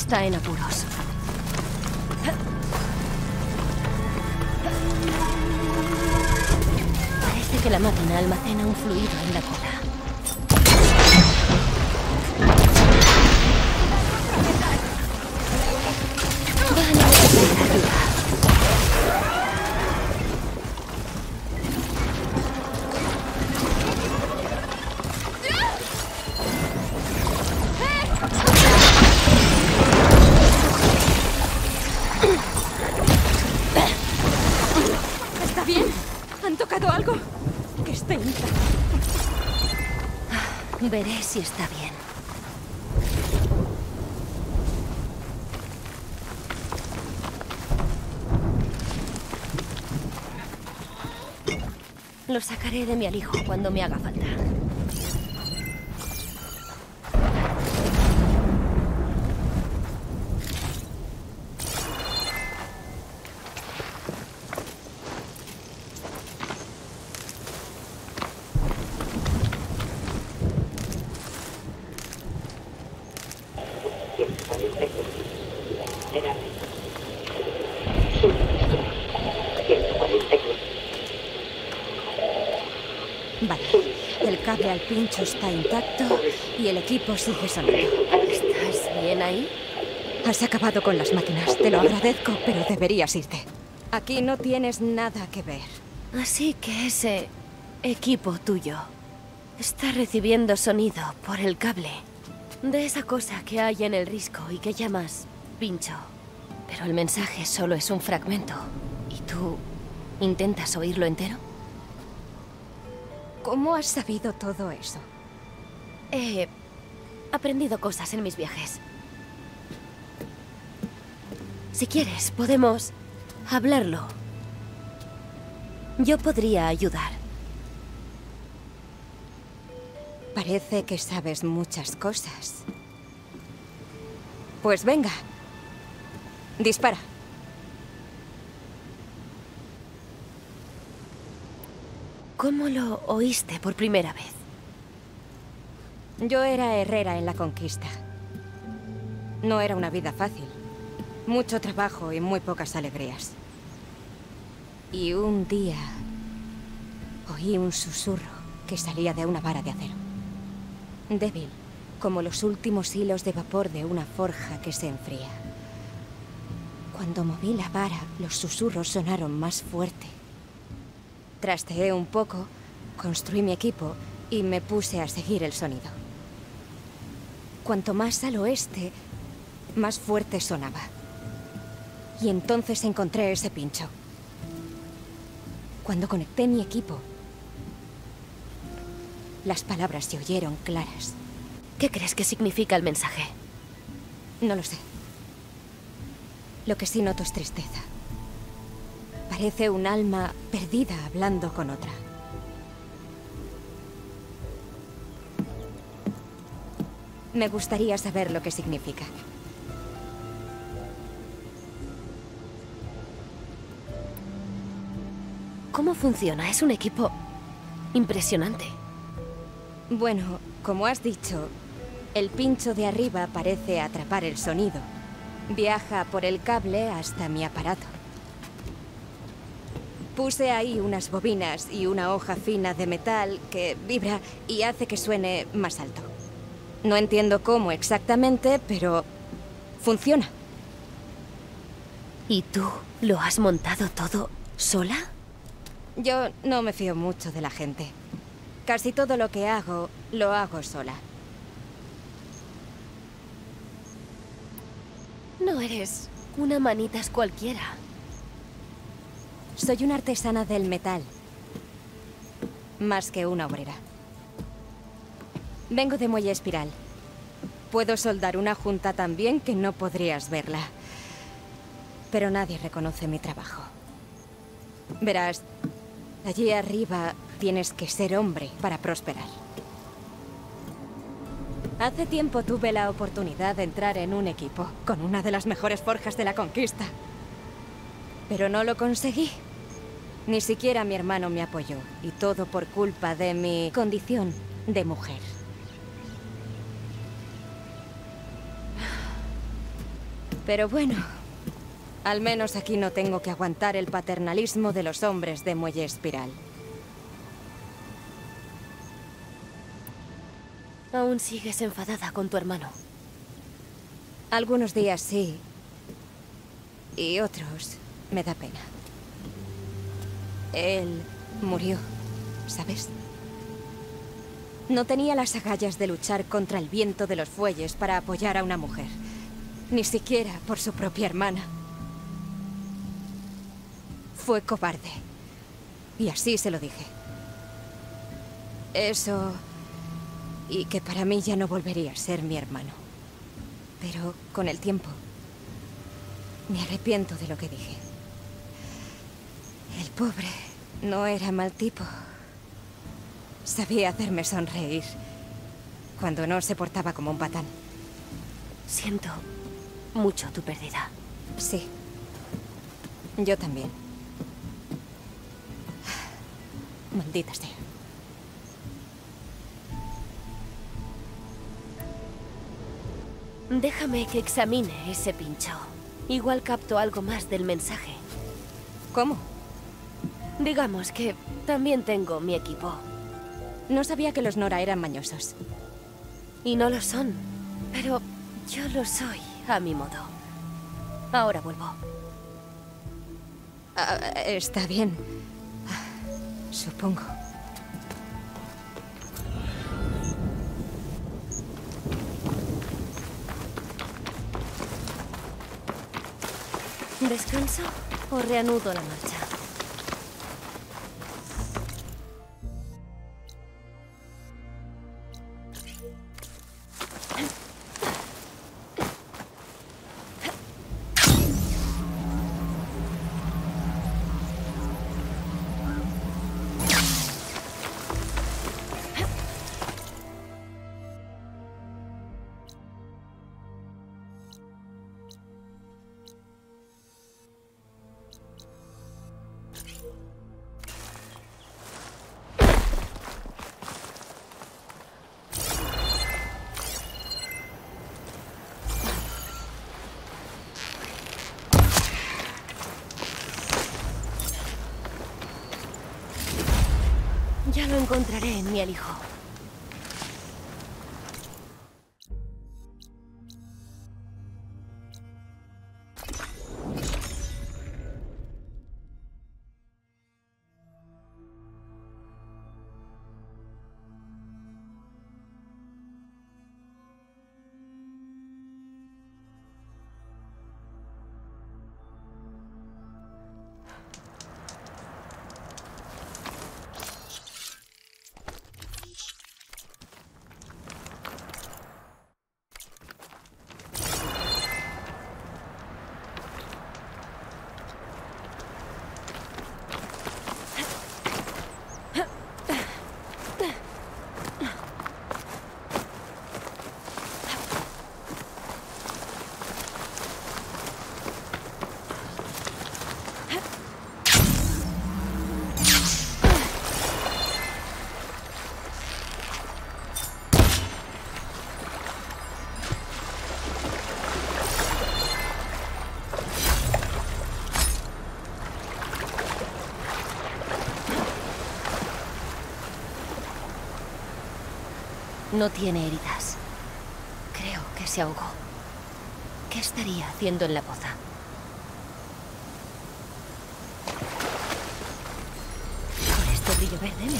Está en apuros. Parece que la máquina almacena un fluido en la cola. Veré si está bien. Lo sacaré de mi alijo cuando me haga falta. Vale. El cable al pincho está intacto y el equipo sigue sonando. ¿Estás bien ahí? Has acabado con las máquinas. Te lo agradezco, pero deberías irte. Aquí no tienes nada que ver. Así que ese equipo tuyo está recibiendo sonido por el cable de esa cosa que hay en el risco y que llamas pincho. Pero el mensaje solo es un fragmento. ¿Y tú intentas oírlo entero? ¿Cómo has sabido todo eso? He aprendido cosas en mis viajes. Si quieres, podemos hablarlo. Yo podría ayudar. Parece que sabes muchas cosas. Pues venga. Dispara. ¿Cómo lo oíste por primera vez? Yo era herrera en la conquista. No era una vida fácil. Mucho trabajo y muy pocas alegrías. Y un día oí un susurro que salía de una vara de acero. Débil, como los últimos hilos de vapor de una forja que se enfría. Cuando moví la vara, los susurros sonaron más fuerte. Trasteé un poco, construí mi equipo y me puse a seguir el sonido. Cuanto más al oeste, más fuerte sonaba. Y entonces encontré ese pincho. Cuando conecté mi equipo, las palabras se oyeron claras. ¿Qué crees que significa el mensaje? No lo sé. Lo que sí noto es tristeza. Parece un alma perdida hablando con otra. Me gustaría saber lo que significa. ¿Cómo funciona? Es un equipo impresionante. Bueno, como has dicho, el pincho de arriba parece atrapar el sonido. Viaja por el cable hasta mi aparato. Puse ahí unas bobinas y una hoja fina de metal que vibra y hace que suene más alto. No entiendo cómo exactamente, pero funciona. ¿Y tú lo has montado todo sola? Yo no me fío mucho de la gente. Casi todo lo que hago, lo hago sola. No eres una manitas cualquiera. Soy una artesana del metal. Más que una obrera. Vengo de Muelle Espiral. Puedo soldar una junta tan bien que no podrías verla. Pero nadie reconoce mi trabajo. Verás, allí arriba tienes que ser hombre para prosperar. Hace tiempo tuve la oportunidad de entrar en un equipo con una de las mejores forjas de la conquista. Pero no lo conseguí. Ni siquiera mi hermano me apoyó. Y todo por culpa de mi condición de mujer. Pero bueno, al menos aquí no tengo que aguantar el paternalismo de los hombres de Muelle Espiral. Aún sigues enfadada con tu hermano. Algunos días sí. Y otros me da pena. Él murió, ¿sabes? No tenía las agallas de luchar contra el viento de los fuelles para apoyar a una mujer. Ni siquiera por su propia hermana. Fue cobarde. Y así se lo dije. Eso... Y que para mí ya no volvería a ser mi hermano. Pero con el tiempo... Me arrepiento de lo que dije. El pobre no era mal tipo. Sabía hacerme sonreír cuando no se portaba como un patán. Siento mucho tu pérdida. Sí. Yo también. Maldita sea. Déjame que examine ese pincho. Igual capto algo más del mensaje. ¿Cómo? Digamos que también tengo mi equipo. No sabía que los Nora eran mañosos. Y no lo son. Pero yo lo soy, a mi modo. Ahora vuelvo. Ah, está bien. Supongo. ¿Descanso o reanudo la marcha? No tiene heridas. Creo que se ahogó. ¿Qué estaría haciendo en la poza? Por este brillo verde me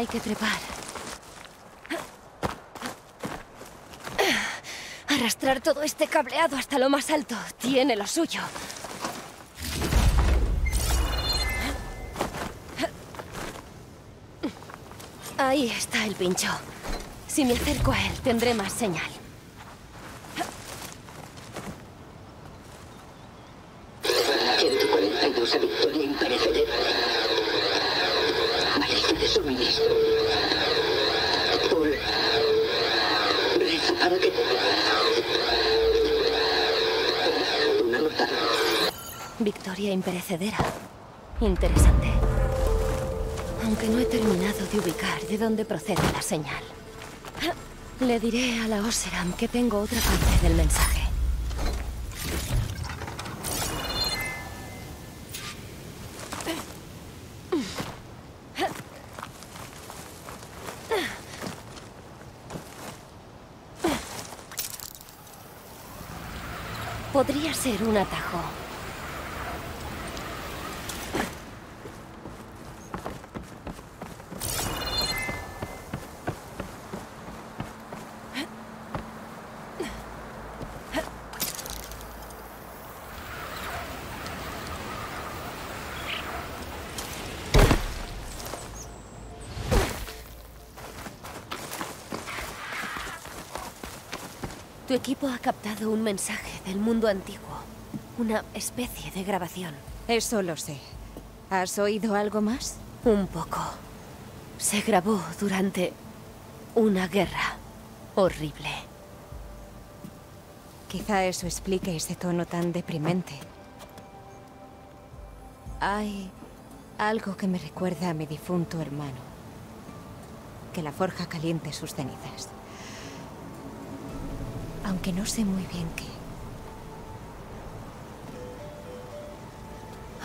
Hay que trepar. Arrastrar todo este cableado hasta lo más alto tiene lo suyo. Ahí está el pincho. Si me acerco a él, tendré más señal. victoria imperecedera. Maestra de suministro. Paul, reza para que... Una nota. Imperecedera. Interesante. Aunque no he terminado de ubicar de dónde procede la señal. Le diré a la Oseram que tengo otra parte del mensaje. Podría ser un atajo. Equipo ha captado un mensaje del mundo antiguo. Una especie de grabación. Eso lo sé. ¿Has oído algo más? Un poco. Se grabó durante una guerra horrible. Quizá eso explique ese tono tan deprimente. Hay algo que me recuerda a mi difunto hermano. Que la forja caliente sus cenizas. Aunque no sé muy bien qué.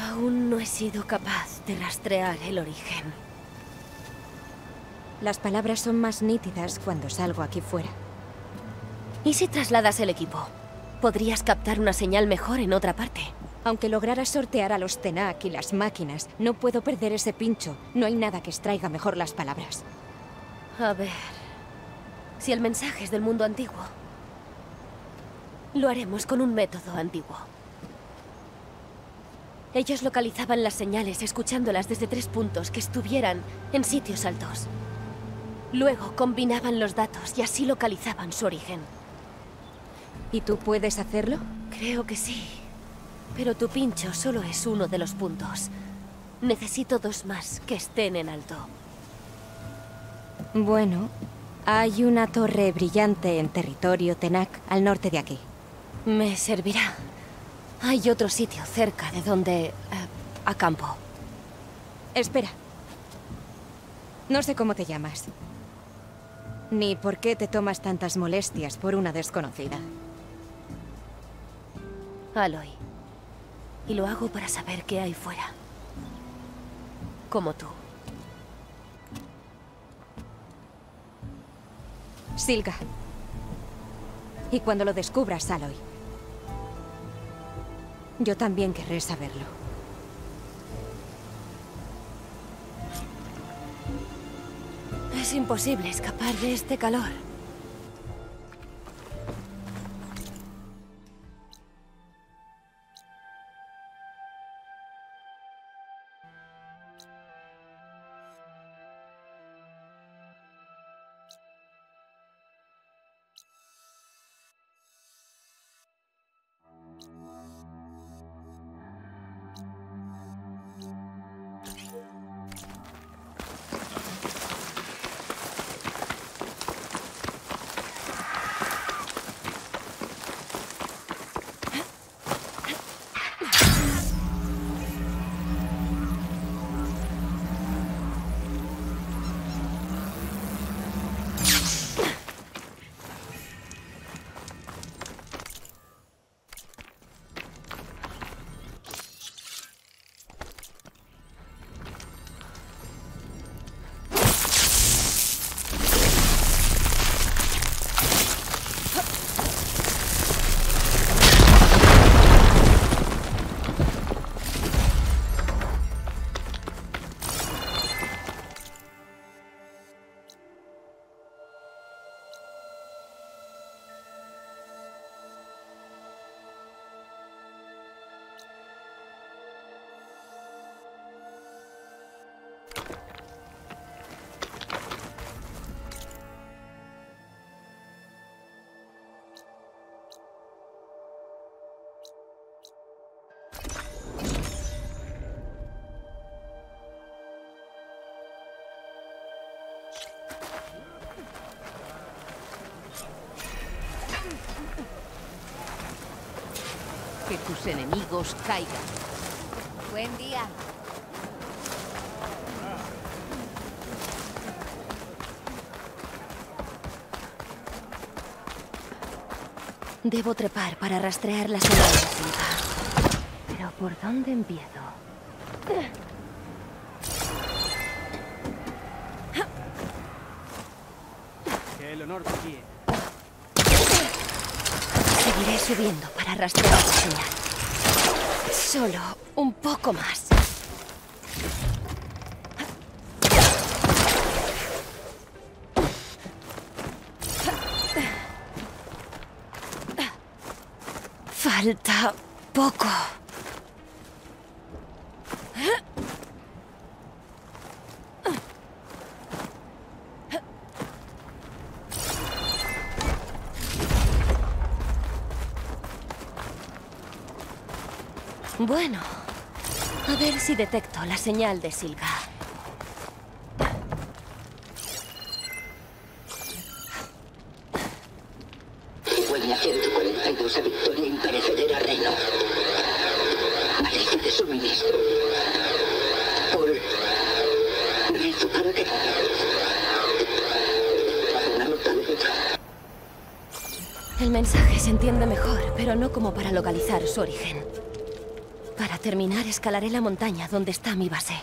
Aún no he sido capaz de rastrear el origen. Las palabras son más nítidas cuando salgo aquí fuera. ¿Y si trasladas el equipo? Podrías captar una señal mejor en otra parte. Aunque lograra sortear a los Tenak y las máquinas, no puedo perder ese pincho. No hay nada que extraiga mejor las palabras. A ver... Si el mensaje es del mundo antiguo, lo haremos con un método antiguo. Ellos localizaban las señales escuchándolas desde tres puntos que estuvieran en sitios altos. Luego combinaban los datos y así localizaban su origen. ¿Y tú puedes hacerlo? Creo que sí. Pero tu pincho solo es uno de los puntos. Necesito dos más que estén en alto. Bueno, hay una torre brillante en territorio Tenak al norte de aquí. Me servirá. Hay otro sitio cerca de donde... eh, acampo. Espera. No sé cómo te llamas. Ni por qué te tomas tantas molestias por una desconocida. Aloy. Y lo hago para saber qué hay fuera. Como tú. Silga. Y cuando lo descubras, Aloy. Yo también querré saberlo. Es imposible escapar de este calor. Que tus enemigos caigan. Buen día. Debo trepar para rastrear la señal de Silva. Pero ¿por dónde empiezo? Que el honor te guíe. Subiendo para rastrear la señal. Solo un poco más. Falta poco. Bueno, a ver si detecto la señal de Silga. Huella 142 a Victoria imperecedera Reino. Malencia de suministro. Paul. Rezo para que... Una nota de dentro. El mensaje se entiende mejor, pero no como para localizar su origen. Terminar, escalaré la montaña donde está mi base.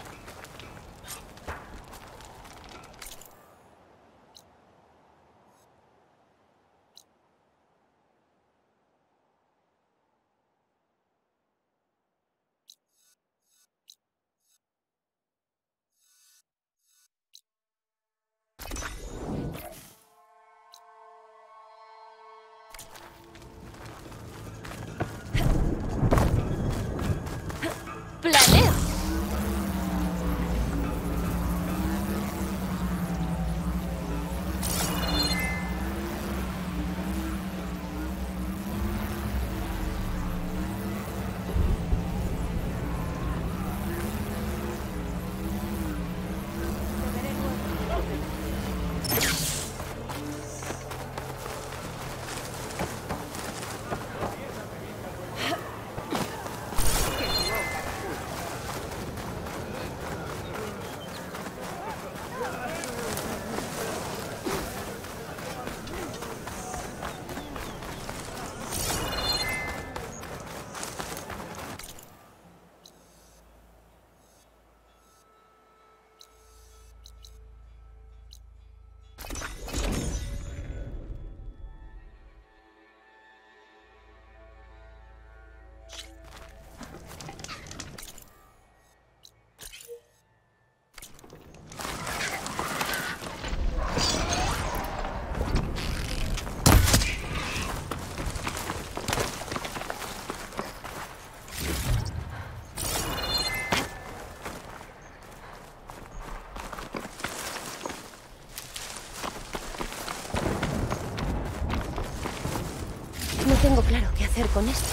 Claro qué hacer con esto,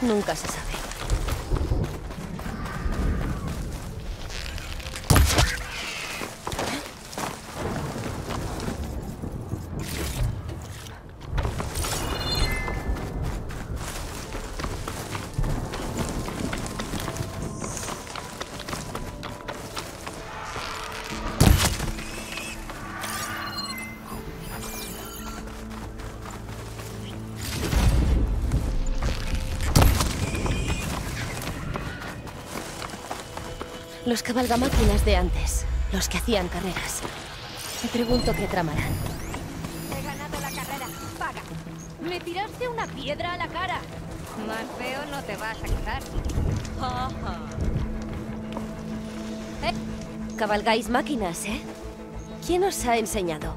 pero nunca se sabe. Los cabalgamáquinas de antes, los que hacían carreras. Me pregunto qué tramarán. He ganado la carrera. Paga. Me tiraste una piedra a la cara. Más feo no te vas a quedar. Cabalgáis máquinas, ¿eh? ¿Quién os ha enseñado?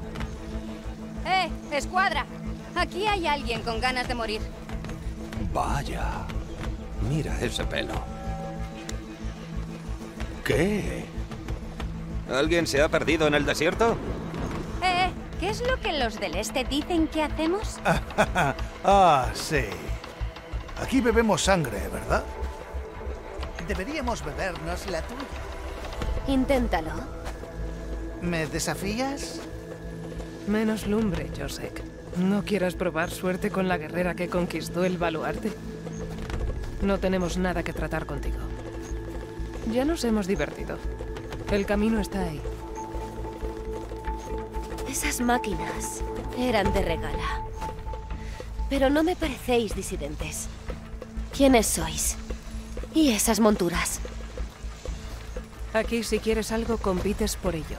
¡Eh, escuadra! Aquí hay alguien con ganas de morir. Vaya. Mira ese pelo. ¿Qué? ¿Alguien se ha perdido en el desierto? Eh, ¿qué es lo que los del este dicen que hacemos? ah, sí. Aquí bebemos sangre, ¿verdad? Deberíamos bebernos la tuya. Inténtalo. ¿Me desafías? Menos lumbre, Josek. ¿No quieras probar suerte con la guerrera que conquistó el baluarte? No tenemos nada que tratar contigo. Ya nos hemos divertido. El camino está ahí. Esas máquinas eran de regala. Pero no me parecéis disidentes. ¿Quiénes sois? ¿Y esas monturas? Aquí, si quieres algo, compites por ello.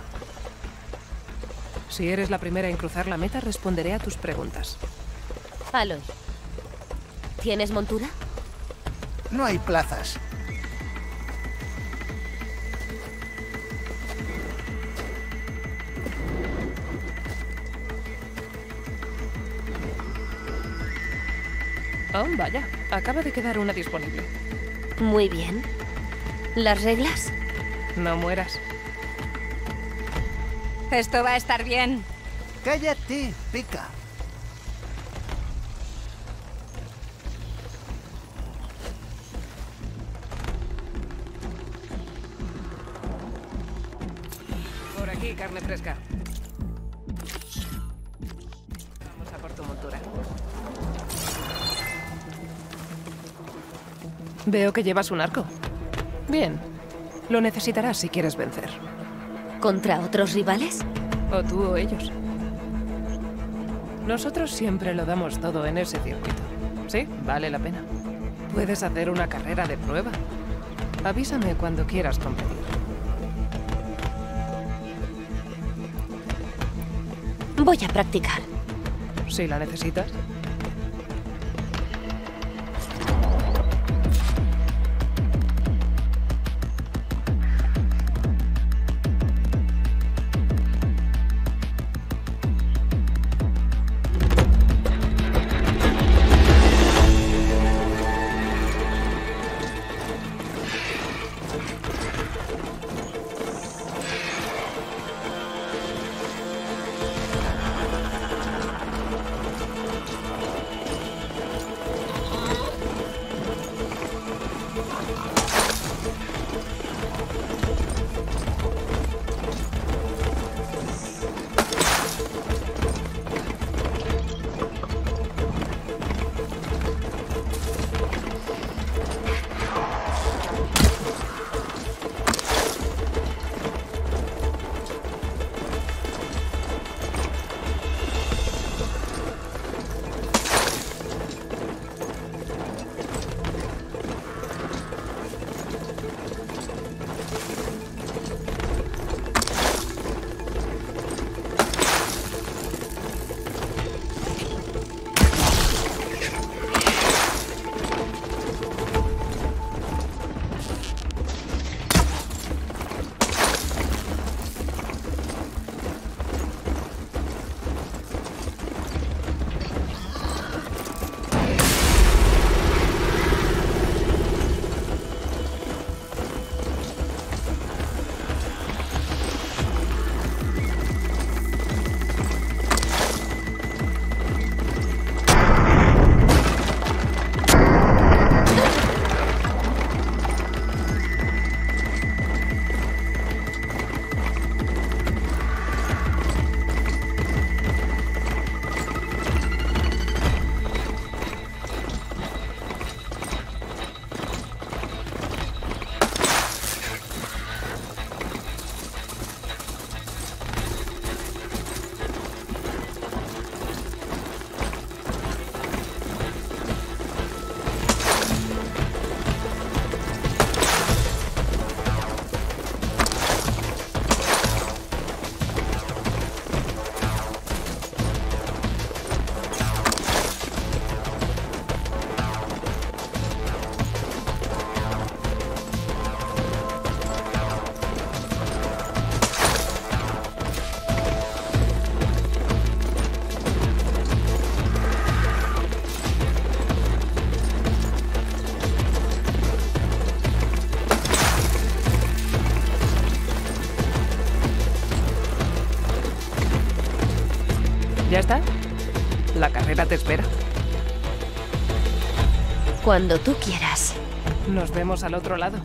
Si eres la primera en cruzar la meta, responderé a tus preguntas. Aloy, ¿tienes montura? No hay plazas. Oh, vaya. Acaba de quedar una disponible. Muy bien. ¿Las reglas? No mueras. Esto va a estar bien. Cállate, pica. Veo que llevas un arco. Bien. Lo necesitarás si quieres vencer. ¿Contra otros rivales? O tú o ellos. Nosotros siempre lo damos todo en ese circuito. Sí, vale la pena. Puedes hacer una carrera de prueba. Avísame cuando quieras competir. Voy a practicar. Si la necesitas. Te espera. Cuando tú quieras. Nos vemos al otro lado.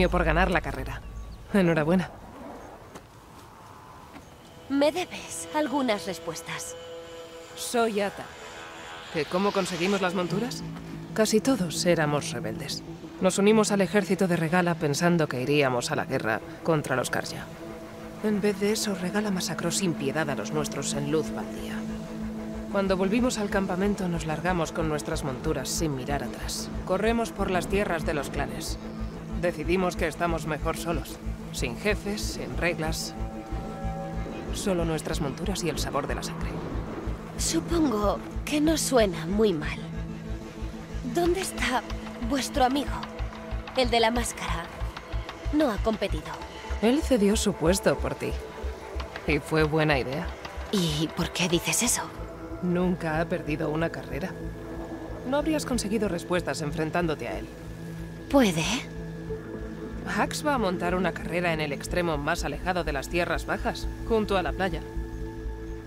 Premio por ganar la carrera. Enhorabuena. Me debes algunas respuestas. Soy Ata. ¿Que cómo conseguimos las monturas? Casi todos éramos rebeldes. Nos unimos al ejército de Regala pensando que iríamos a la guerra contra los Karja. En vez de eso, Regala masacró sin piedad a los nuestros en Luz Baldía. Cuando volvimos al campamento nos largamos con nuestras monturas sin mirar atrás. Corremos por las tierras de los clanes. Decidimos que estamos mejor solos, sin jefes, sin reglas. Solo nuestras monturas y el sabor de la sangre. Supongo que no suena muy mal. ¿Dónde está vuestro amigo? El de la máscara. No ha competido. Él cedió su puesto por ti. Y fue buena idea. ¿Y por qué dices eso? Nunca ha perdido una carrera. No habrías conseguido respuestas enfrentándote a él. Puede. Hax va a montar una carrera en el extremo más alejado de las tierras bajas, junto a la playa.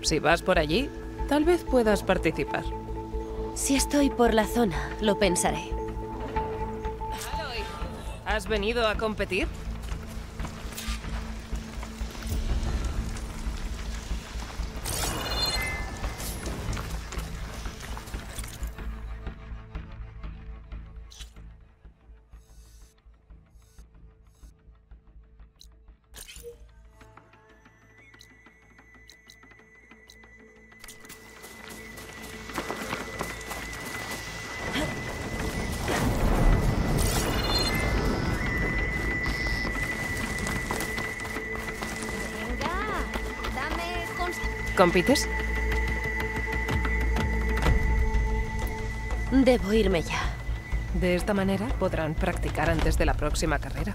Si vas por allí, tal vez puedas participar. Si estoy por la zona, lo pensaré. ¿Has venido a competir? ¿Compites? Debo irme ya. De esta manera podrán practicar antes de la próxima carrera.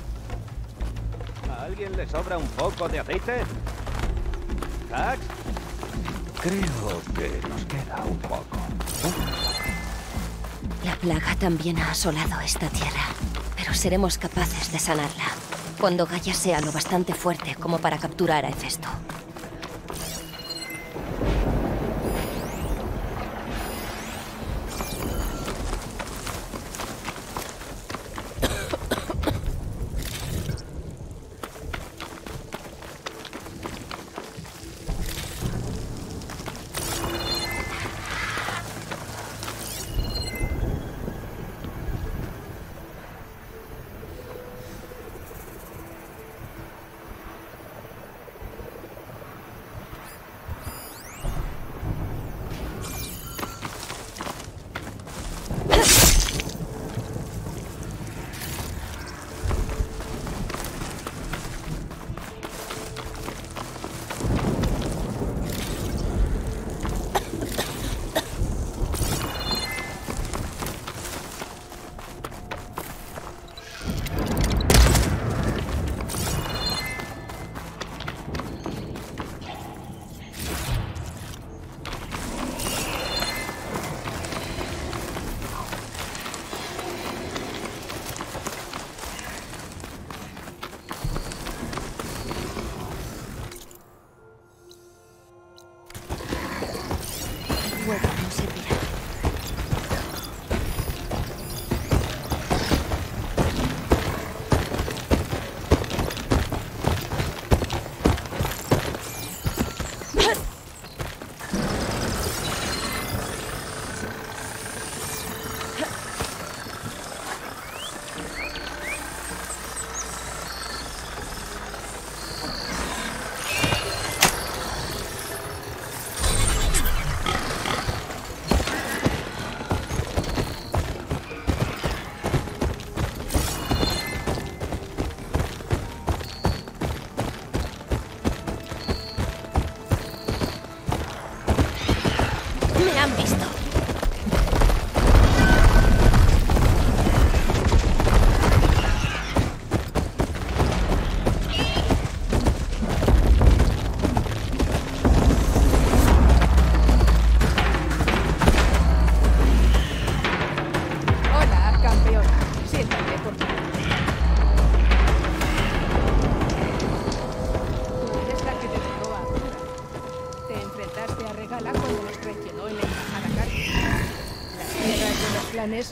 ¿A alguien le sobra un poco de aceite? ¿Tax? Creo que nos queda un poco. La plaga también ha asolado esta tierra, pero seremos capaces de sanarla cuando Gaia sea lo bastante fuerte como para capturar a Hefesto.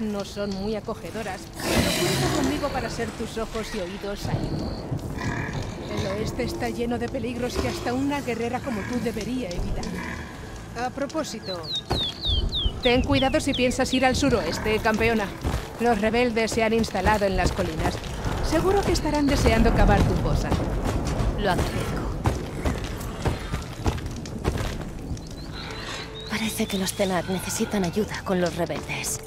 No son muy acogedoras, pero cuenta conmigo para ser tus ojos y oídos ahí. El oeste está lleno de peligros que hasta una guerrera como tú debería evitar. A propósito, ten cuidado si piensas ir al suroeste, campeona. Los rebeldes se han instalado en las colinas. Seguro que estarán deseando cavar tu fosa. Lo agradezco. Parece que los Tenar necesitan ayuda con los rebeldes.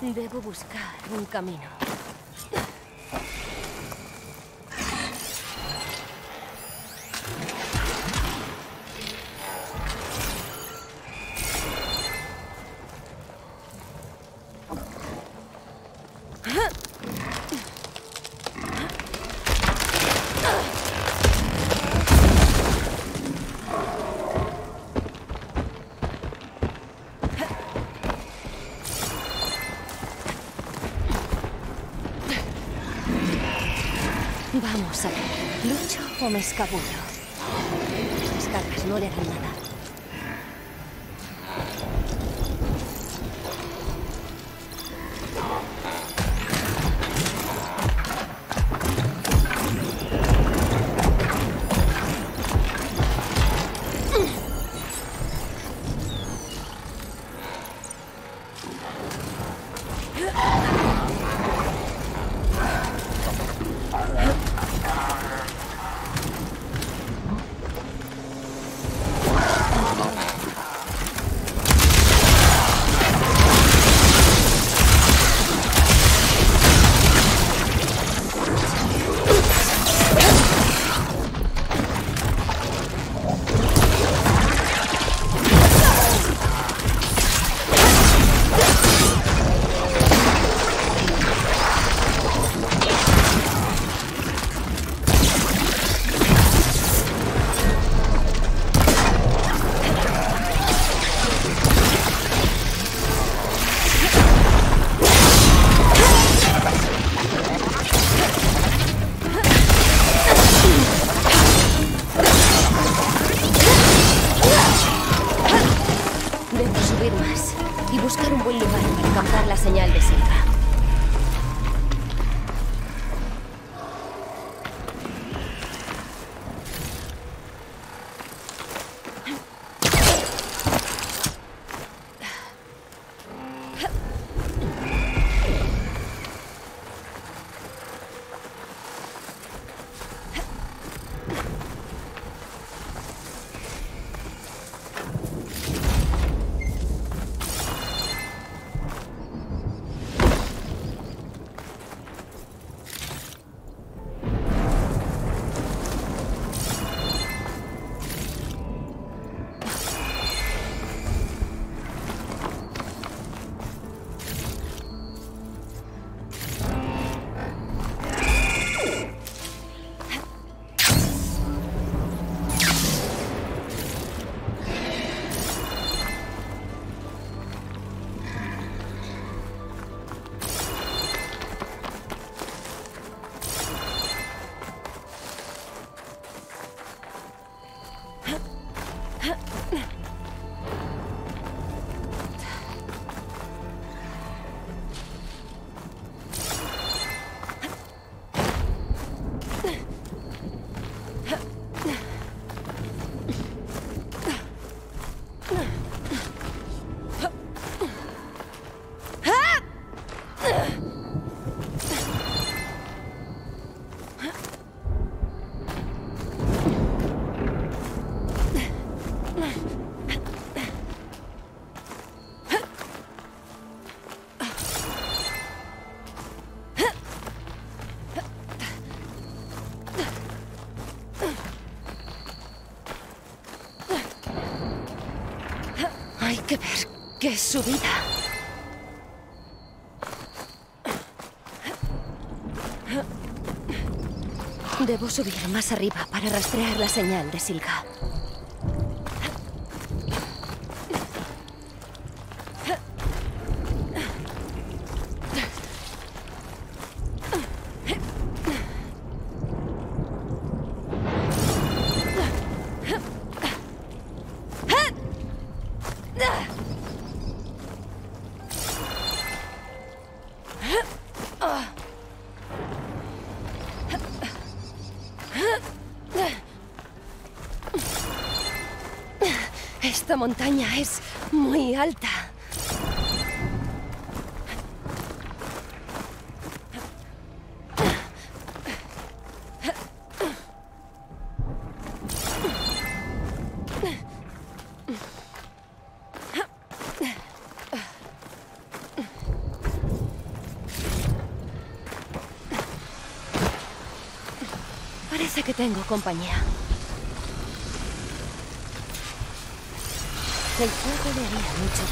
Debo buscar un camino. O me escabullo? Ver qué subida. Debo subir más arriba para rastrear la señal de Silga. Esta montaña es muy alta. Parece que tengo compañía. El fuego le haría mucho daño. Aún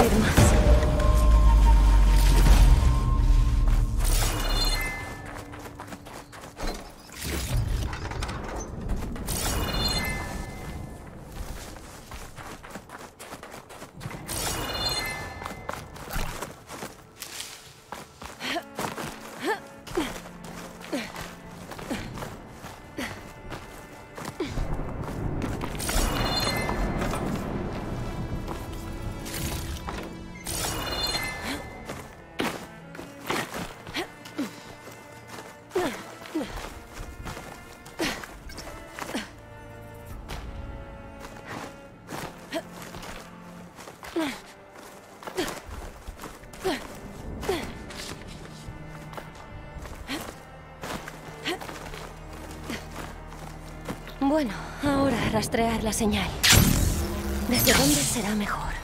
puedo subir más. Rastrear la señal. ¿Desde dónde será mejor?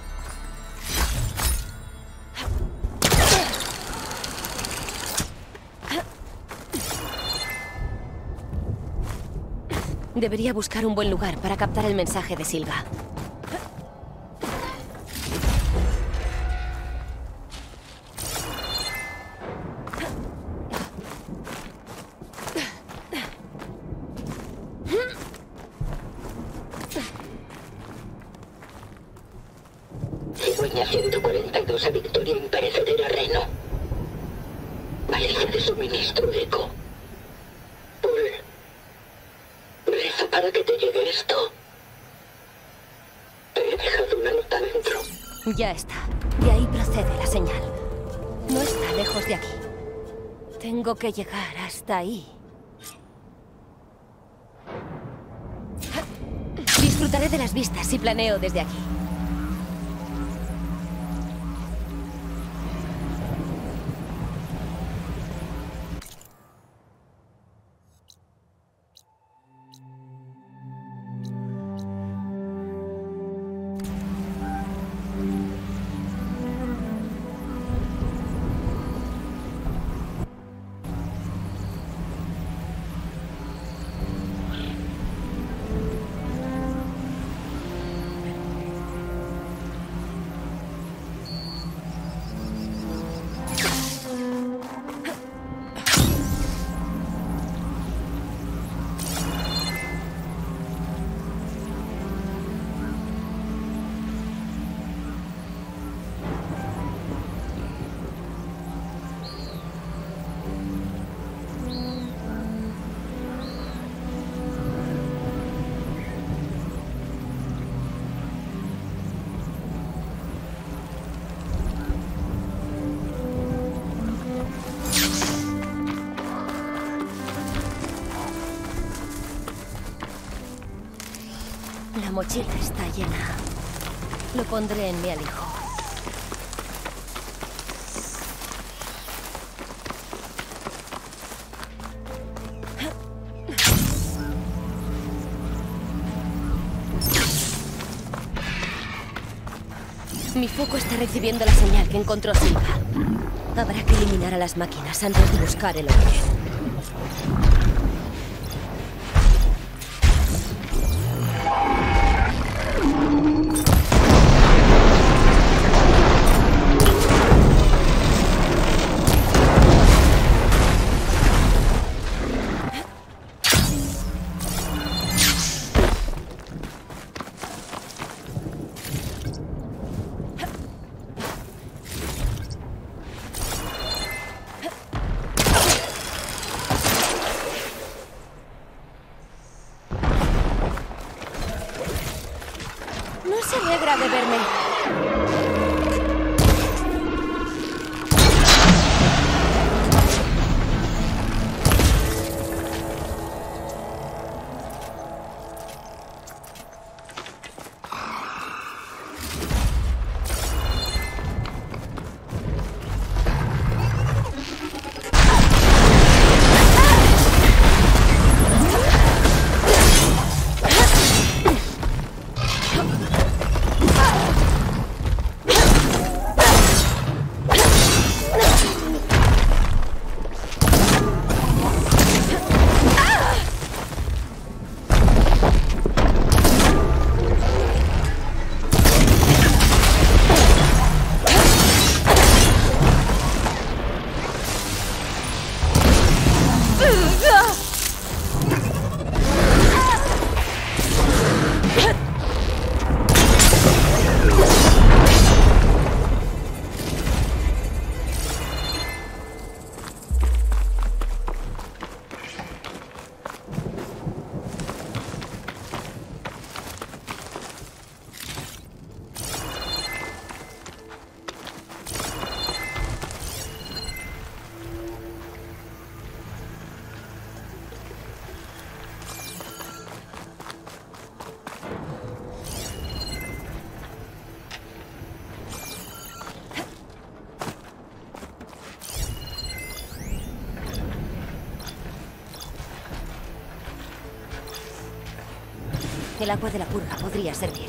Debería buscar un buen lugar para captar el mensaje de Silva. Que llegar hasta ahí. Disfrutaré de las vistas si planeo desde aquí. Mochila está llena. Lo pondré en mi alijo. Mi foco está recibiendo la señal que encontró Silva. Habrá que eliminar a las máquinas antes de buscar el origen. El agua de la purga podría servir.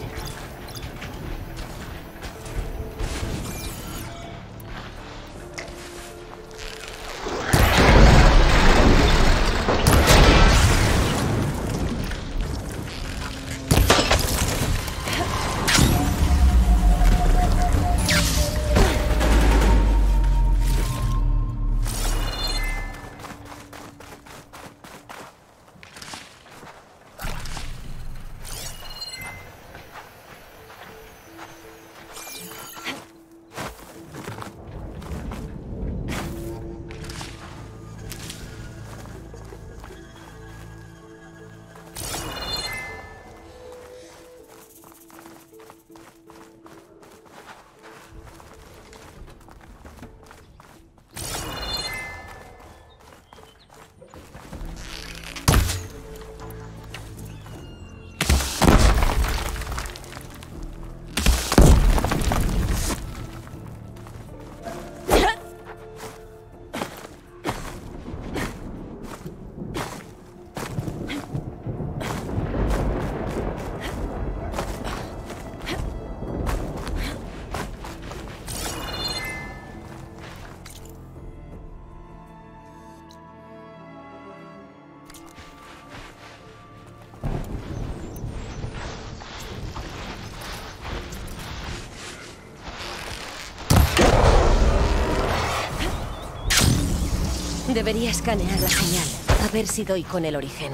Debería escanear la señal, a ver si doy con el origen.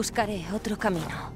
Buscaré otro camino.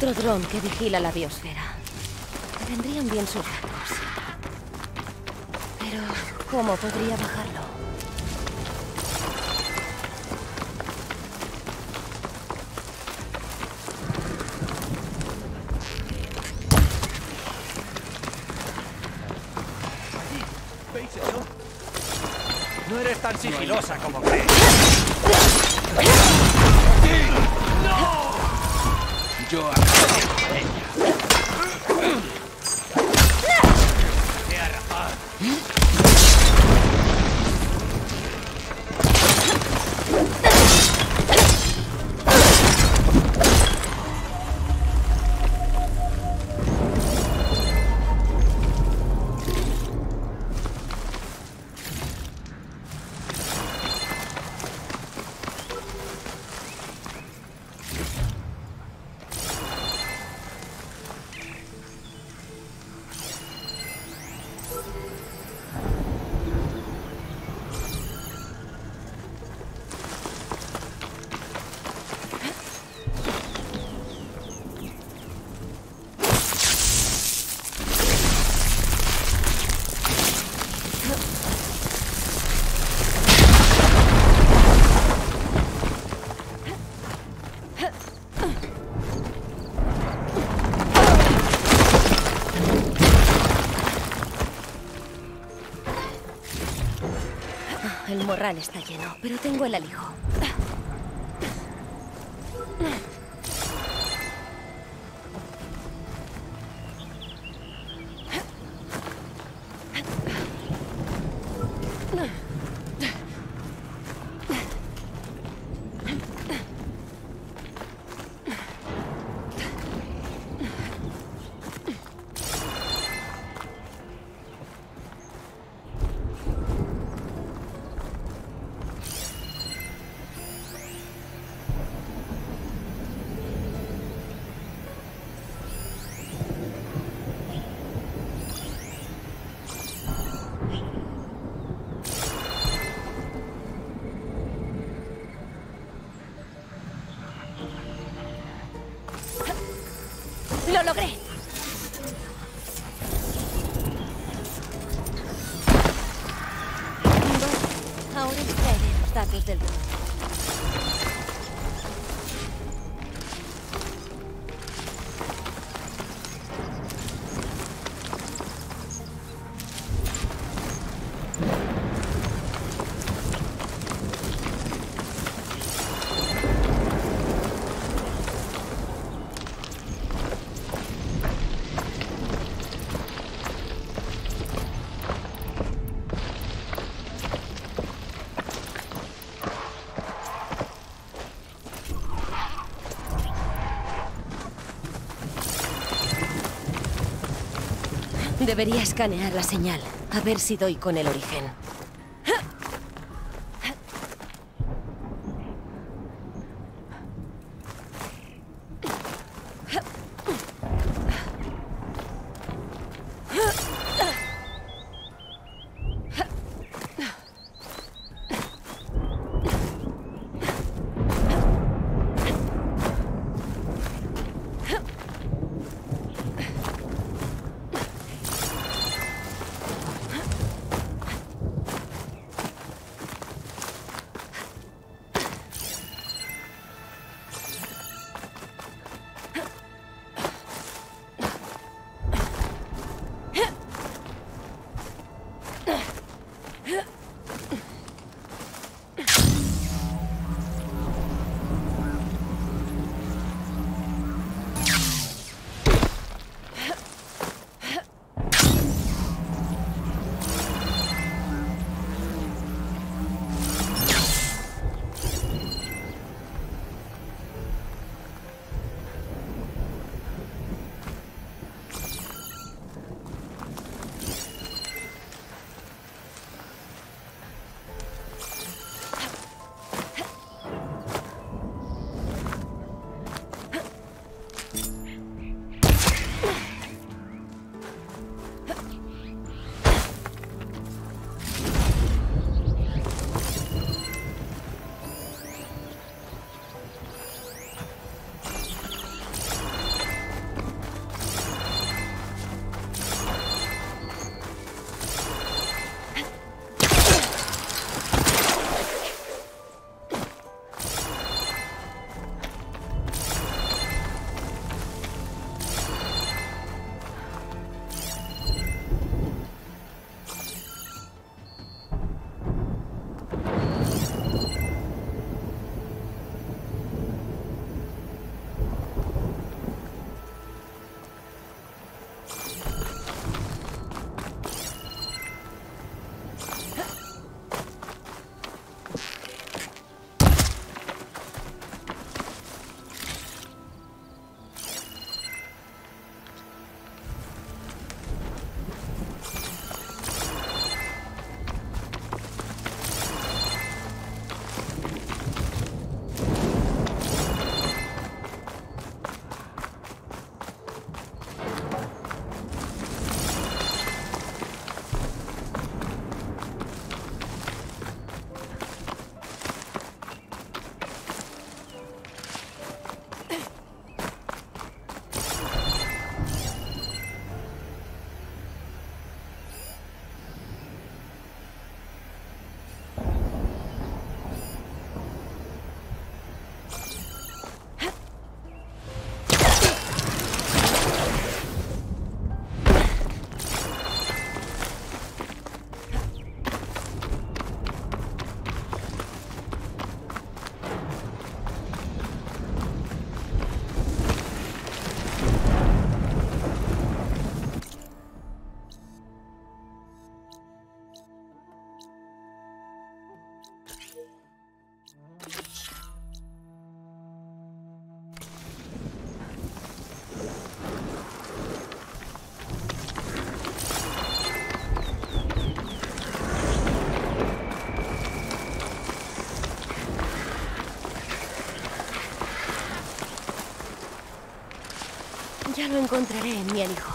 Otro dron que vigila la biosfera. Vendrían bien sus datos. Pero, ¿cómo podría bajarlo? No eres tan sigilosa como crees. Morral está lleno, pero tengo el alijo. Debería escanear la señal, a ver si doy con el origen. Lo encontraré en mi hijo.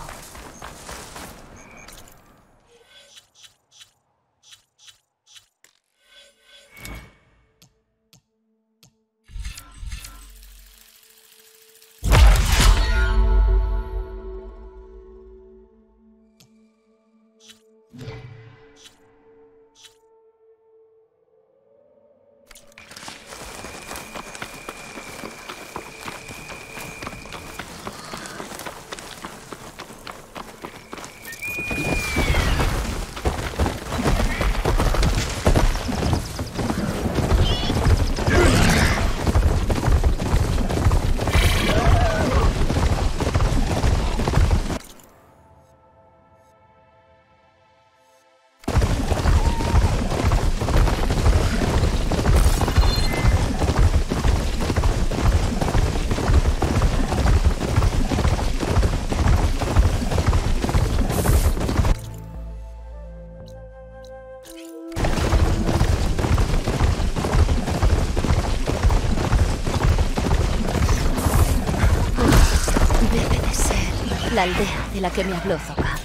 La aldea de la que me habló Zoka.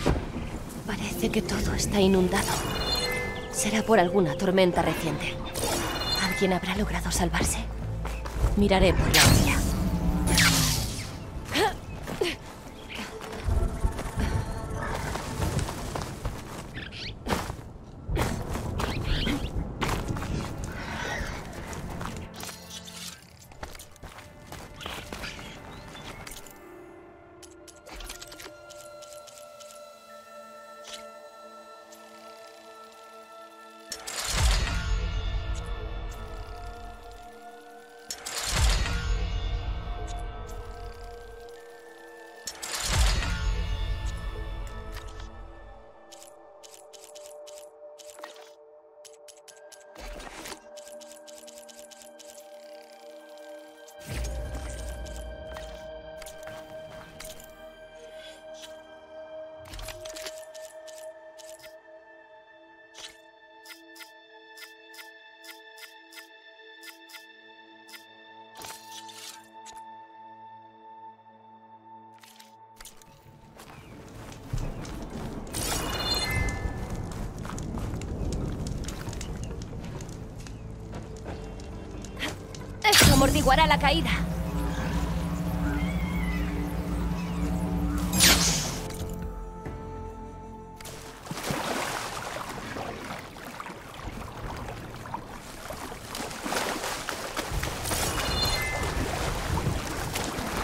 Parece que todo está inundado. Será por alguna tormenta reciente. ¿Alguien habrá logrado salvarse? Miraré por la amortiguará la caída.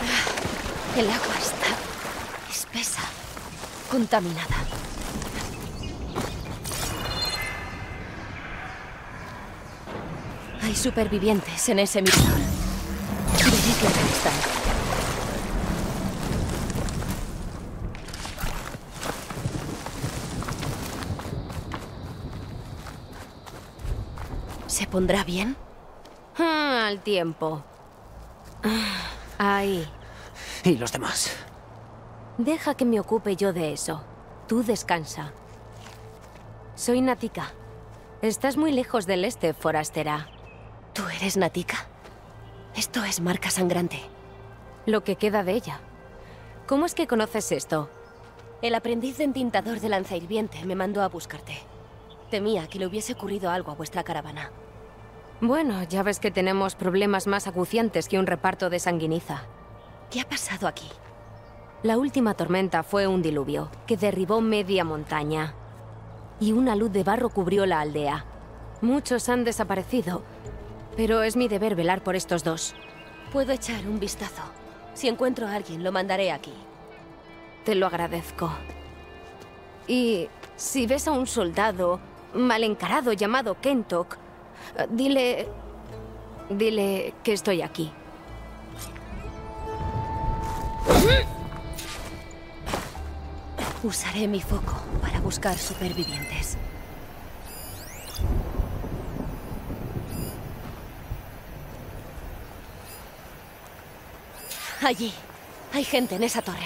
Ah, El agua está espesa, contaminada. Hay supervivientes en ese mirador. ¿Se pondrá bien? Ah, al tiempo. Ah, Ahí. ¿Y los demás? Deja que me ocupe yo de eso. Tú descansa. Soy Natika. Estás muy lejos del este, forastera. ¿Tú eres Natika? Esto es marca sangrante. Lo que queda de ella. ¿Cómo es que conoces esto? El aprendiz de entintador de lanza hirviente me mandó a buscarte. Temía que le hubiese ocurrido algo a vuestra caravana. Bueno, ya ves que tenemos problemas más acuciantes que un reparto de sanguiniza. ¿Qué ha pasado aquí? La última tormenta fue un diluvio que derribó media montaña. Y una luz de barro cubrió la aldea. Muchos han desaparecido, pero es mi deber velar por estos dos. Puedo echar un vistazo. Si encuentro a alguien, lo mandaré aquí. Te lo agradezco. Y si ves a un soldado mal encarado llamado Kentok, dile... Dile que estoy aquí. Usaré mi foco para buscar supervivientes. Allí. Hay gente en esa torre.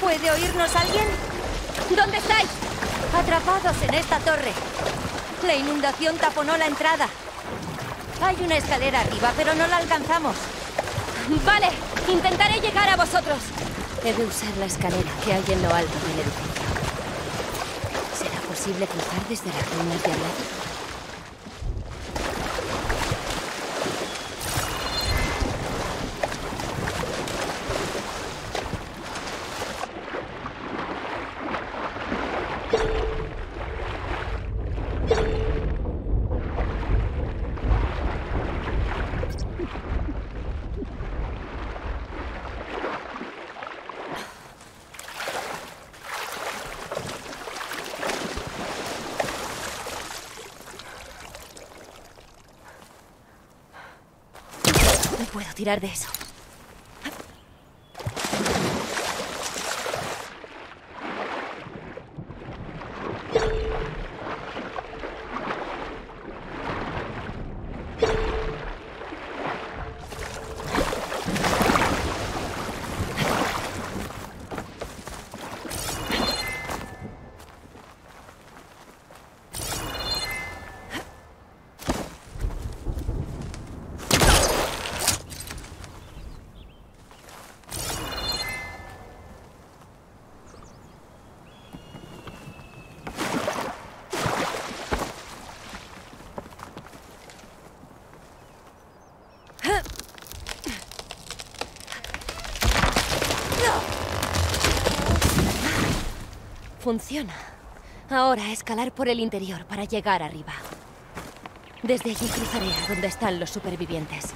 ¿Puede oírnos alguien? ¿Dónde estáis? Atrapados en esta torre. Inundación taponó la entrada. Hay una escalera arriba, pero no la alcanzamos. Vale, intentaré llegar a vosotros. He de usar la escalera que hay en lo alto del edificio. ¿Será posible cruzar desde las ruinas de al lado? No puedo tirar de eso. Funciona. Ahora escalar por el interior para llegar arriba. Desde allí cruzaré a donde están los supervivientes.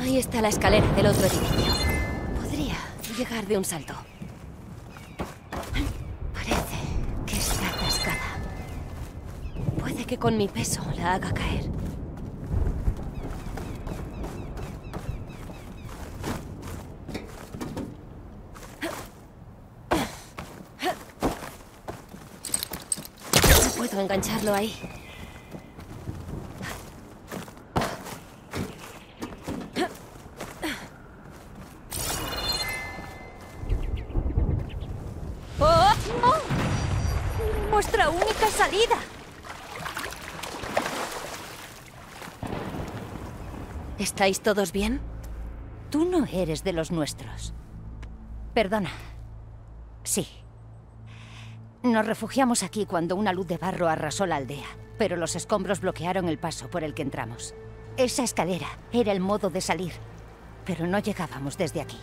Ahí está la escalera del otro edificio. Podría llegar de un salto. Parece que está atascada. Puede que con mi peso la haga caer. No puedo engancharlo ahí. ¡Oh! ¡Oh! ¡Nuestra única salida! ¿Estáis todos bien? Tú no eres de los nuestros. Perdona. Sí. Nos refugiamos aquí cuando una luz de barro arrasó la aldea, pero los escombros bloquearon el paso por el que entramos. Esa escalera era el modo de salir, pero no llegábamos desde aquí.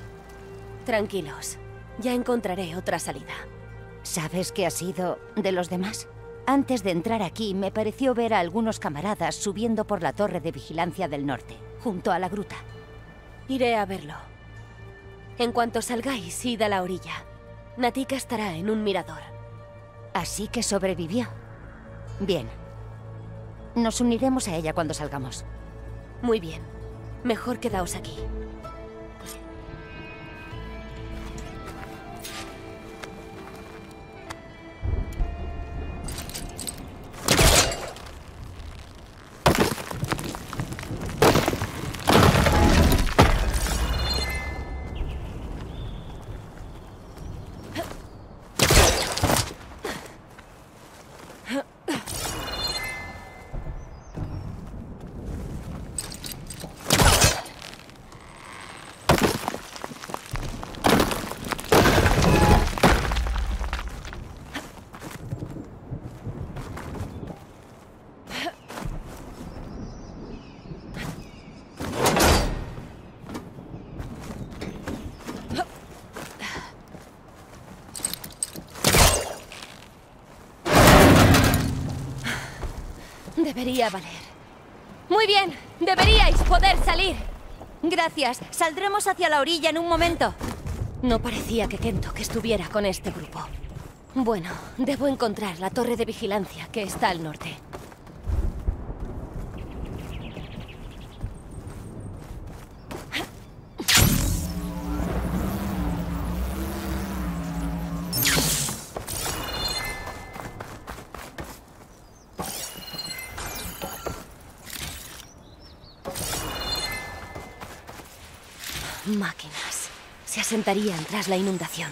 Tranquilos. Ya encontraré otra salida. ¿Sabes qué ha sido de los demás? Antes de entrar aquí, me pareció ver a algunos camaradas subiendo por la torre de vigilancia del norte, junto a la gruta. Iré a verlo. En cuanto salgáis, id a la orilla. Natika estará en un mirador. Así que sobrevivió. Bien. Nos uniremos a ella cuando salgamos. Muy bien. Mejor quedaos aquí. Debería valer. Muy bien, deberíais poder salir. Gracias. Saldremos hacia la orilla en un momento. No parecía que Kentok estuviera con este grupo. Bueno, debo encontrar la torre de vigilancia que está al norte. Tras la inundación.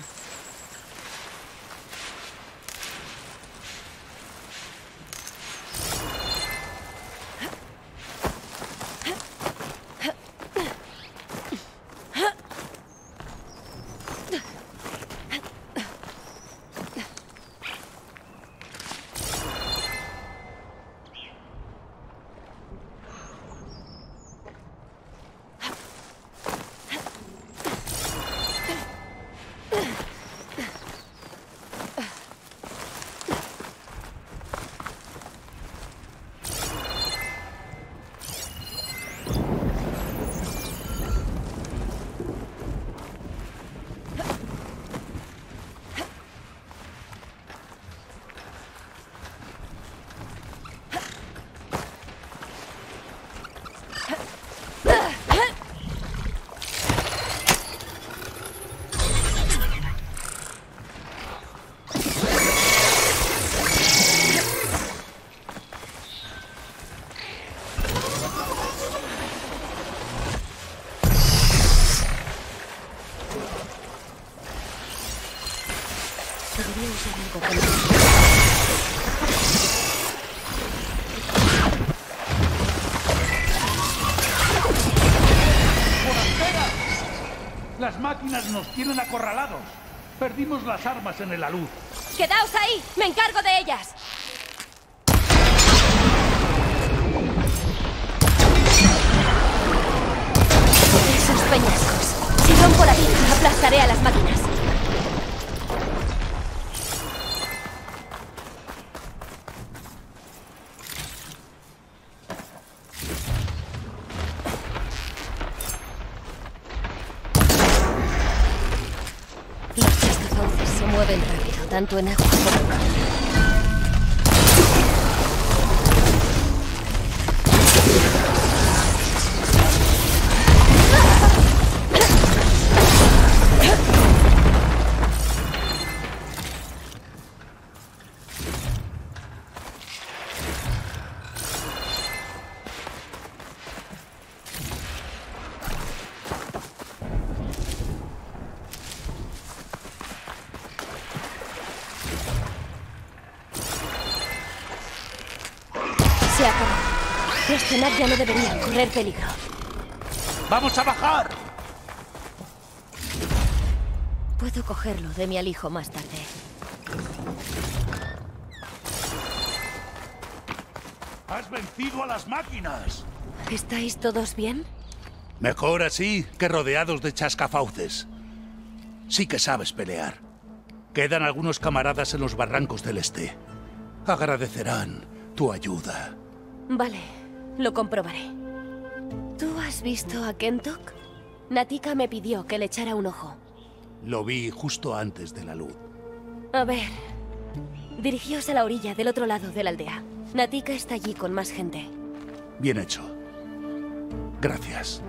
Debería usar algo con- ¡Forastera! Las máquinas nos tienen acorralados. Perdimos las armas en el alud. ¡Quedaos ahí! ¡Me encargo de ellas! Esos peñascos. Si rompo la vida, aplastaré a las máquinas. Tanto en agua correr peligro. ¡Vamos a bajar! Puedo cogerlo de mi alijo más tarde. ¡Has vencido a las máquinas! ¿Estáis todos bien? Mejor así que rodeados de chascafauces. Sí que sabes pelear. Quedan algunos camaradas en los barrancos del este. Agradecerán tu ayuda. Vale, lo comprobaré. ¿Tú has visto a Kentok? Natika me pidió que le echara un ojo. Lo vi justo antes de la luz. A ver. Dirigíos a la orilla del otro lado de la aldea. Natika está allí con más gente. Bien hecho. Gracias.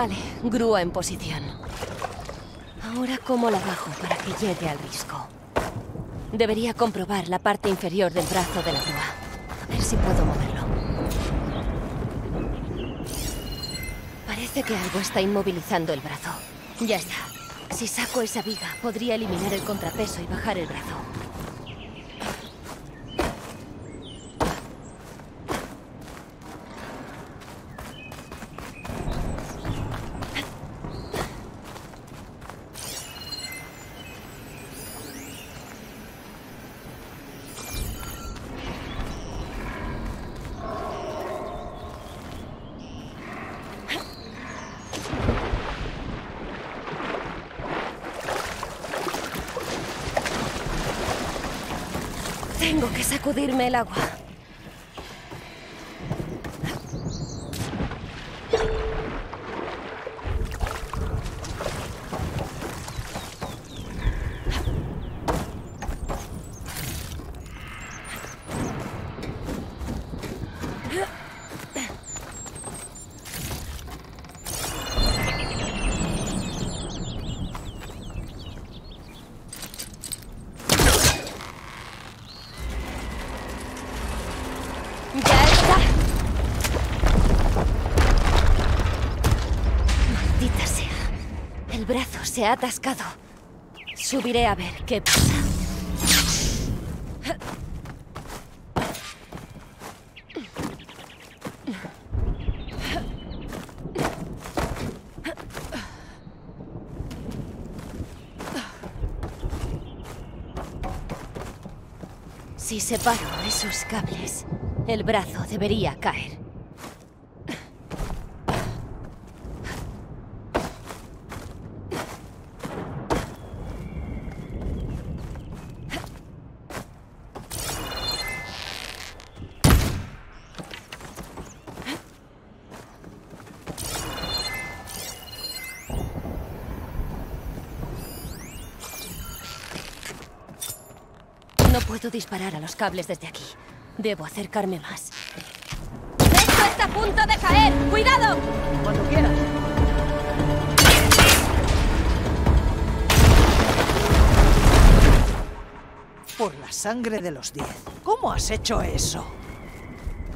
Vale, grúa en posición. Ahora, ¿cómo la bajo para que llegue al risco? Debería comprobar la parte inferior del brazo de la grúa. A ver si puedo moverlo. Parece que algo está inmovilizando el brazo. Ya está. Si saco esa viga, podría eliminar el contrapeso y bajar el brazo. Sacudirme el agua. Se ha atascado. Subiré a ver qué pasa. Si separo esos cables, el brazo debería caer. No puedo disparar a los cables desde aquí. Debo acercarme más. ¡Esto está a punto de caer! ¡Cuidado! Cuando quieras. Por la sangre de los diez. ¿Cómo has hecho eso?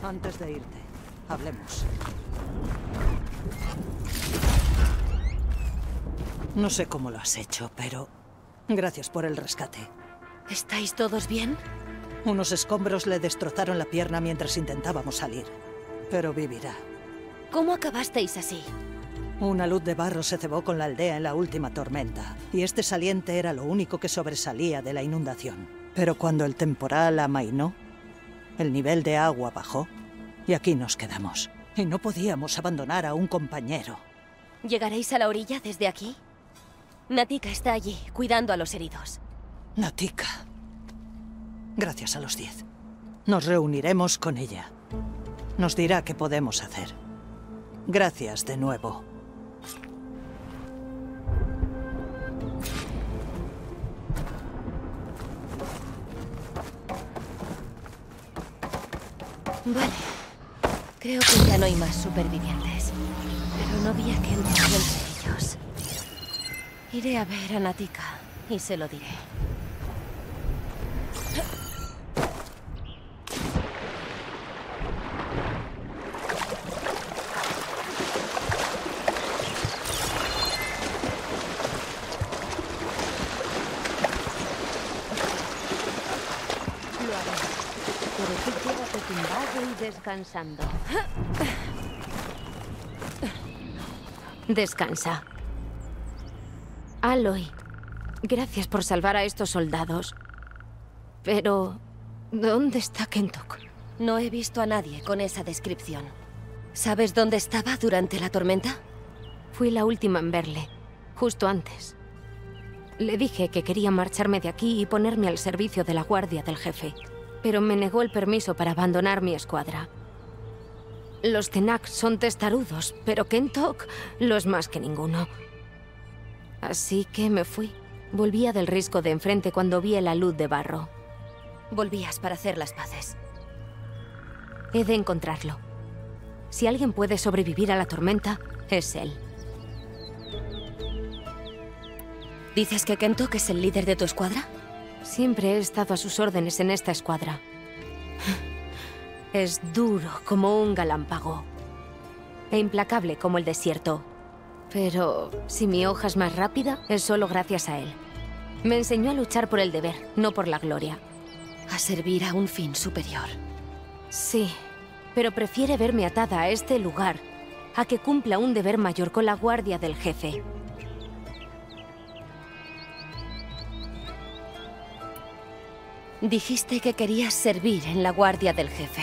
Antes de irte, hablemos. No sé cómo lo has hecho, pero gracias por el rescate. ¿Estáis todos bien? Unos escombros le destrozaron la pierna mientras intentábamos salir. Pero vivirá. ¿Cómo acabasteis así? Una luz de barro se cebó con la aldea en la última tormenta, y este saliente era lo único que sobresalía de la inundación. Pero cuando el temporal amainó, el nivel de agua bajó, y aquí nos quedamos. Y no podíamos abandonar a un compañero. ¿Llegaréis a la orilla desde aquí? Natika está allí, cuidando a los heridos. Natika. Gracias a los diez. Nos reuniremos con ella. Nos dirá qué podemos hacer. Gracias de nuevo. Vale. Creo que ya no hay más supervivientes. Pero no vi a Kent entre ellos. Iré a ver a Natika y se lo diré. Pero tú quédate tumbado y descansando. Descansa. Aloy, gracias por salvar a estos soldados. Pero... ¿Dónde está Kentok? No he visto a nadie con esa descripción. ¿Sabes dónde estaba durante la tormenta? Fui la última en verle, justo antes. Le dije que quería marcharme de aquí y ponerme al servicio de la guardia del jefe, pero me negó el permiso para abandonar mi escuadra. Los Tenak son testarudos, pero Kentok lo es más que ninguno. Así que me fui. Volvía del risco de enfrente cuando vi la luz de barro. Volvías para hacer las paces. He de encontrarlo. Si alguien puede sobrevivir a la tormenta, es él. ¿Dices que Kento, que es el líder de tu escuadra? Siempre he estado a sus órdenes en esta escuadra. Es duro como un galámpago. E implacable como el desierto. Pero si mi hoja es más rápida, es solo gracias a él. Me enseñó a luchar por el deber, no por la gloria. A servir a un fin superior. Sí, pero prefiere verme atada a este lugar a que cumpla un deber mayor con la guardia del jefe. Dijiste que querías servir en la guardia del jefe.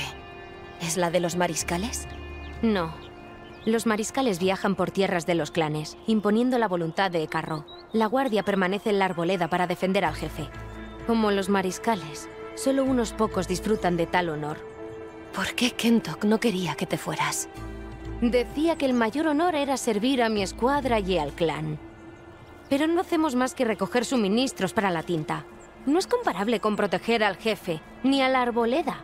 ¿Es la de los mariscales? No. Los mariscales viajan por tierras de los clanes, imponiendo la voluntad de Ecarro. La guardia permanece en la arboleda para defender al jefe. Como los mariscales, solo unos pocos disfrutan de tal honor. ¿Por qué Kentok no quería que te fueras? Decía que el mayor honor era servir a mi escuadra y al clan. Pero no hacemos más que recoger suministros para la tinta. No es comparable con proteger al jefe, ni a la arboleda.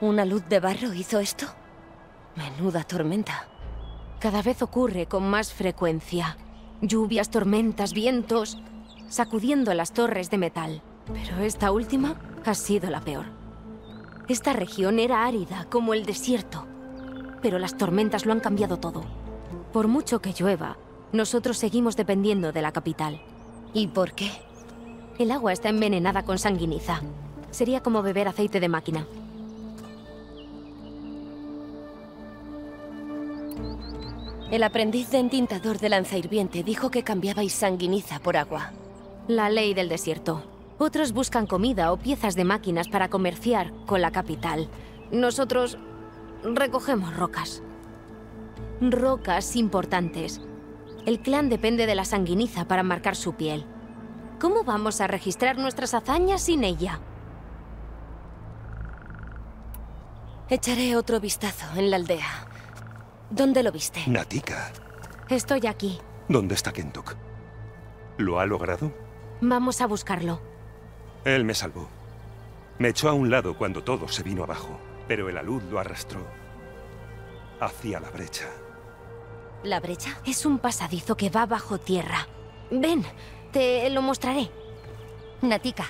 ¿Una luz de barro hizo esto? Menuda tormenta. Cada vez ocurre con más frecuencia. Lluvias, tormentas, vientos, sacudiendo las torres de metal. Pero esta última ha sido la peor. Esta región era árida, como el desierto. Pero las tormentas lo han cambiado todo. Por mucho que llueva, nosotros seguimos dependiendo de la capital. ¿Y por qué? El agua está envenenada con sanguiniza. Sería como beber aceite de máquina. El aprendiz de entintador de lanza hirviente dijo que cambiabais sanguiniza por agua. La ley del desierto. Otros buscan comida o piezas de máquinas para comerciar con la capital. Nosotros recogemos rocas. Rocas importantes. El clan depende de la sanguiniza para marcar su piel. ¿Cómo vamos a registrar nuestras hazañas sin ella? Echaré otro vistazo en la aldea. ¿Dónde lo viste? Natika. Estoy aquí. ¿Dónde está Kentok? ¿Lo ha logrado? Vamos a buscarlo. Él me salvó. Me echó a un lado cuando todo se vino abajo, pero el alud lo arrastró hacia la brecha. ¿La brecha? Es un pasadizo que va bajo tierra. Ven, te lo mostraré. Natika,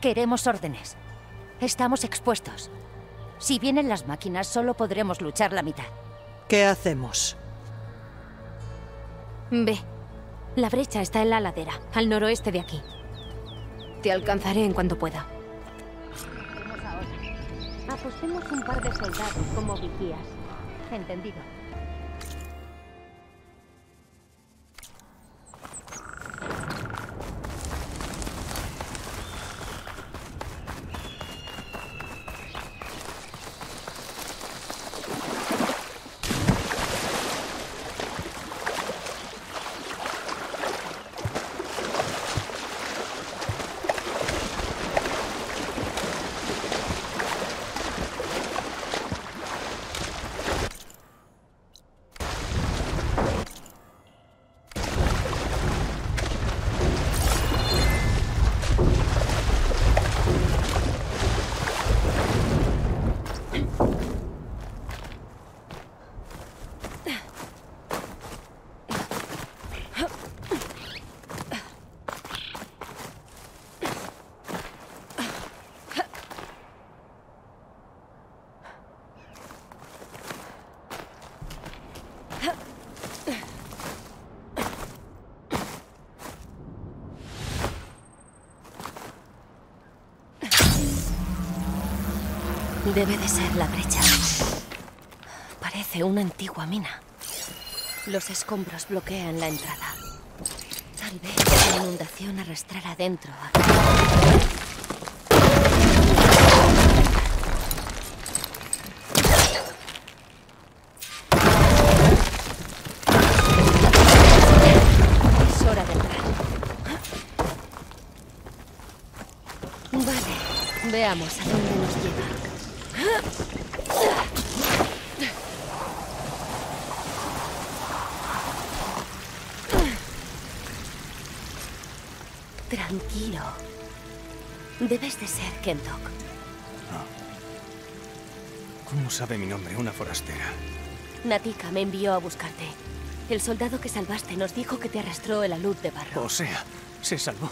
queremos órdenes. Estamos expuestos. Si vienen las máquinas, solo podremos luchar la mitad. ¿Qué hacemos? Ve. La brecha está en la ladera, al noroeste de aquí. Te alcanzaré en cuanto pueda. Apostemos un par de soldados como vigías. Entendido. Debe de ser la brecha. Parece una antigua mina. Los escombros bloquean la entrada. Tal vez la inundación arrastrara adentro. a- Es hora de entrar. Vale, veamos a Kentok. ¿Cómo sabe mi nombre una forastera? Natika me envió a buscarte. El soldado que salvaste nos dijo que te arrastró el alud de barro. O sea, se salvó.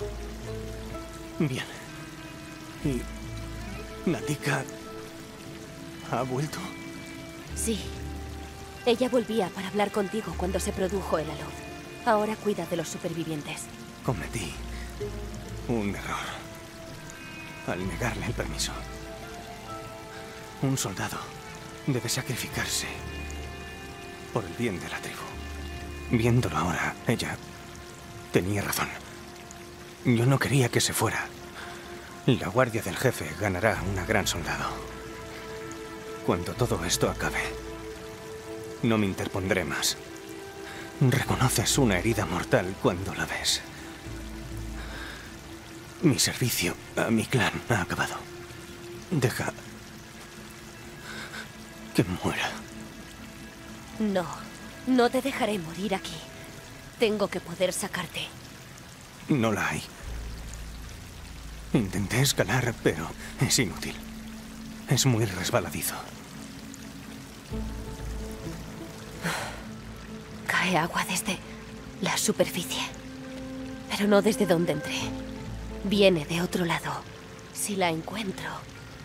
Bien. ¿Y Natika ha vuelto? Sí. Ella volvía para hablar contigo cuando se produjo el alud. Ahora cuida de los supervivientes. Cometí un error al negarle el permiso. Un soldado debe sacrificarse por el bien de la tribu. Viéndolo ahora, ella tenía razón. Yo no quería que se fuera. La guardia del jefe ganará una gran soldado. Cuando todo esto acabe, no me interpondré más. Reconoces una herida mortal cuando la ves. Mi servicio a mi clan ha acabado. Deja que muera. No, no te dejaré morir aquí. Tengo que poder sacarte. No la hay. Intenté escalar, pero es inútil. Es muy resbaladizo. Cae agua desde la superficie. Pero no desde donde entré. Viene de otro lado. Si la encuentro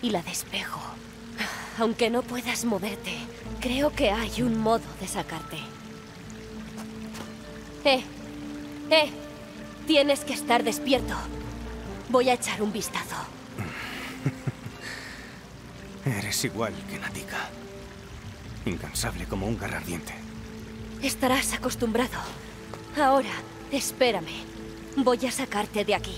y la despejo. Aunque no puedas moverte, creo que hay un modo de sacarte. ¡Eh! ¡Eh! Tienes que estar despierto. Voy a echar un vistazo. Eres igual que Natika. Incansable como un garrardiente. Estarás acostumbrado. Ahora, espérame. Voy a sacarte de aquí.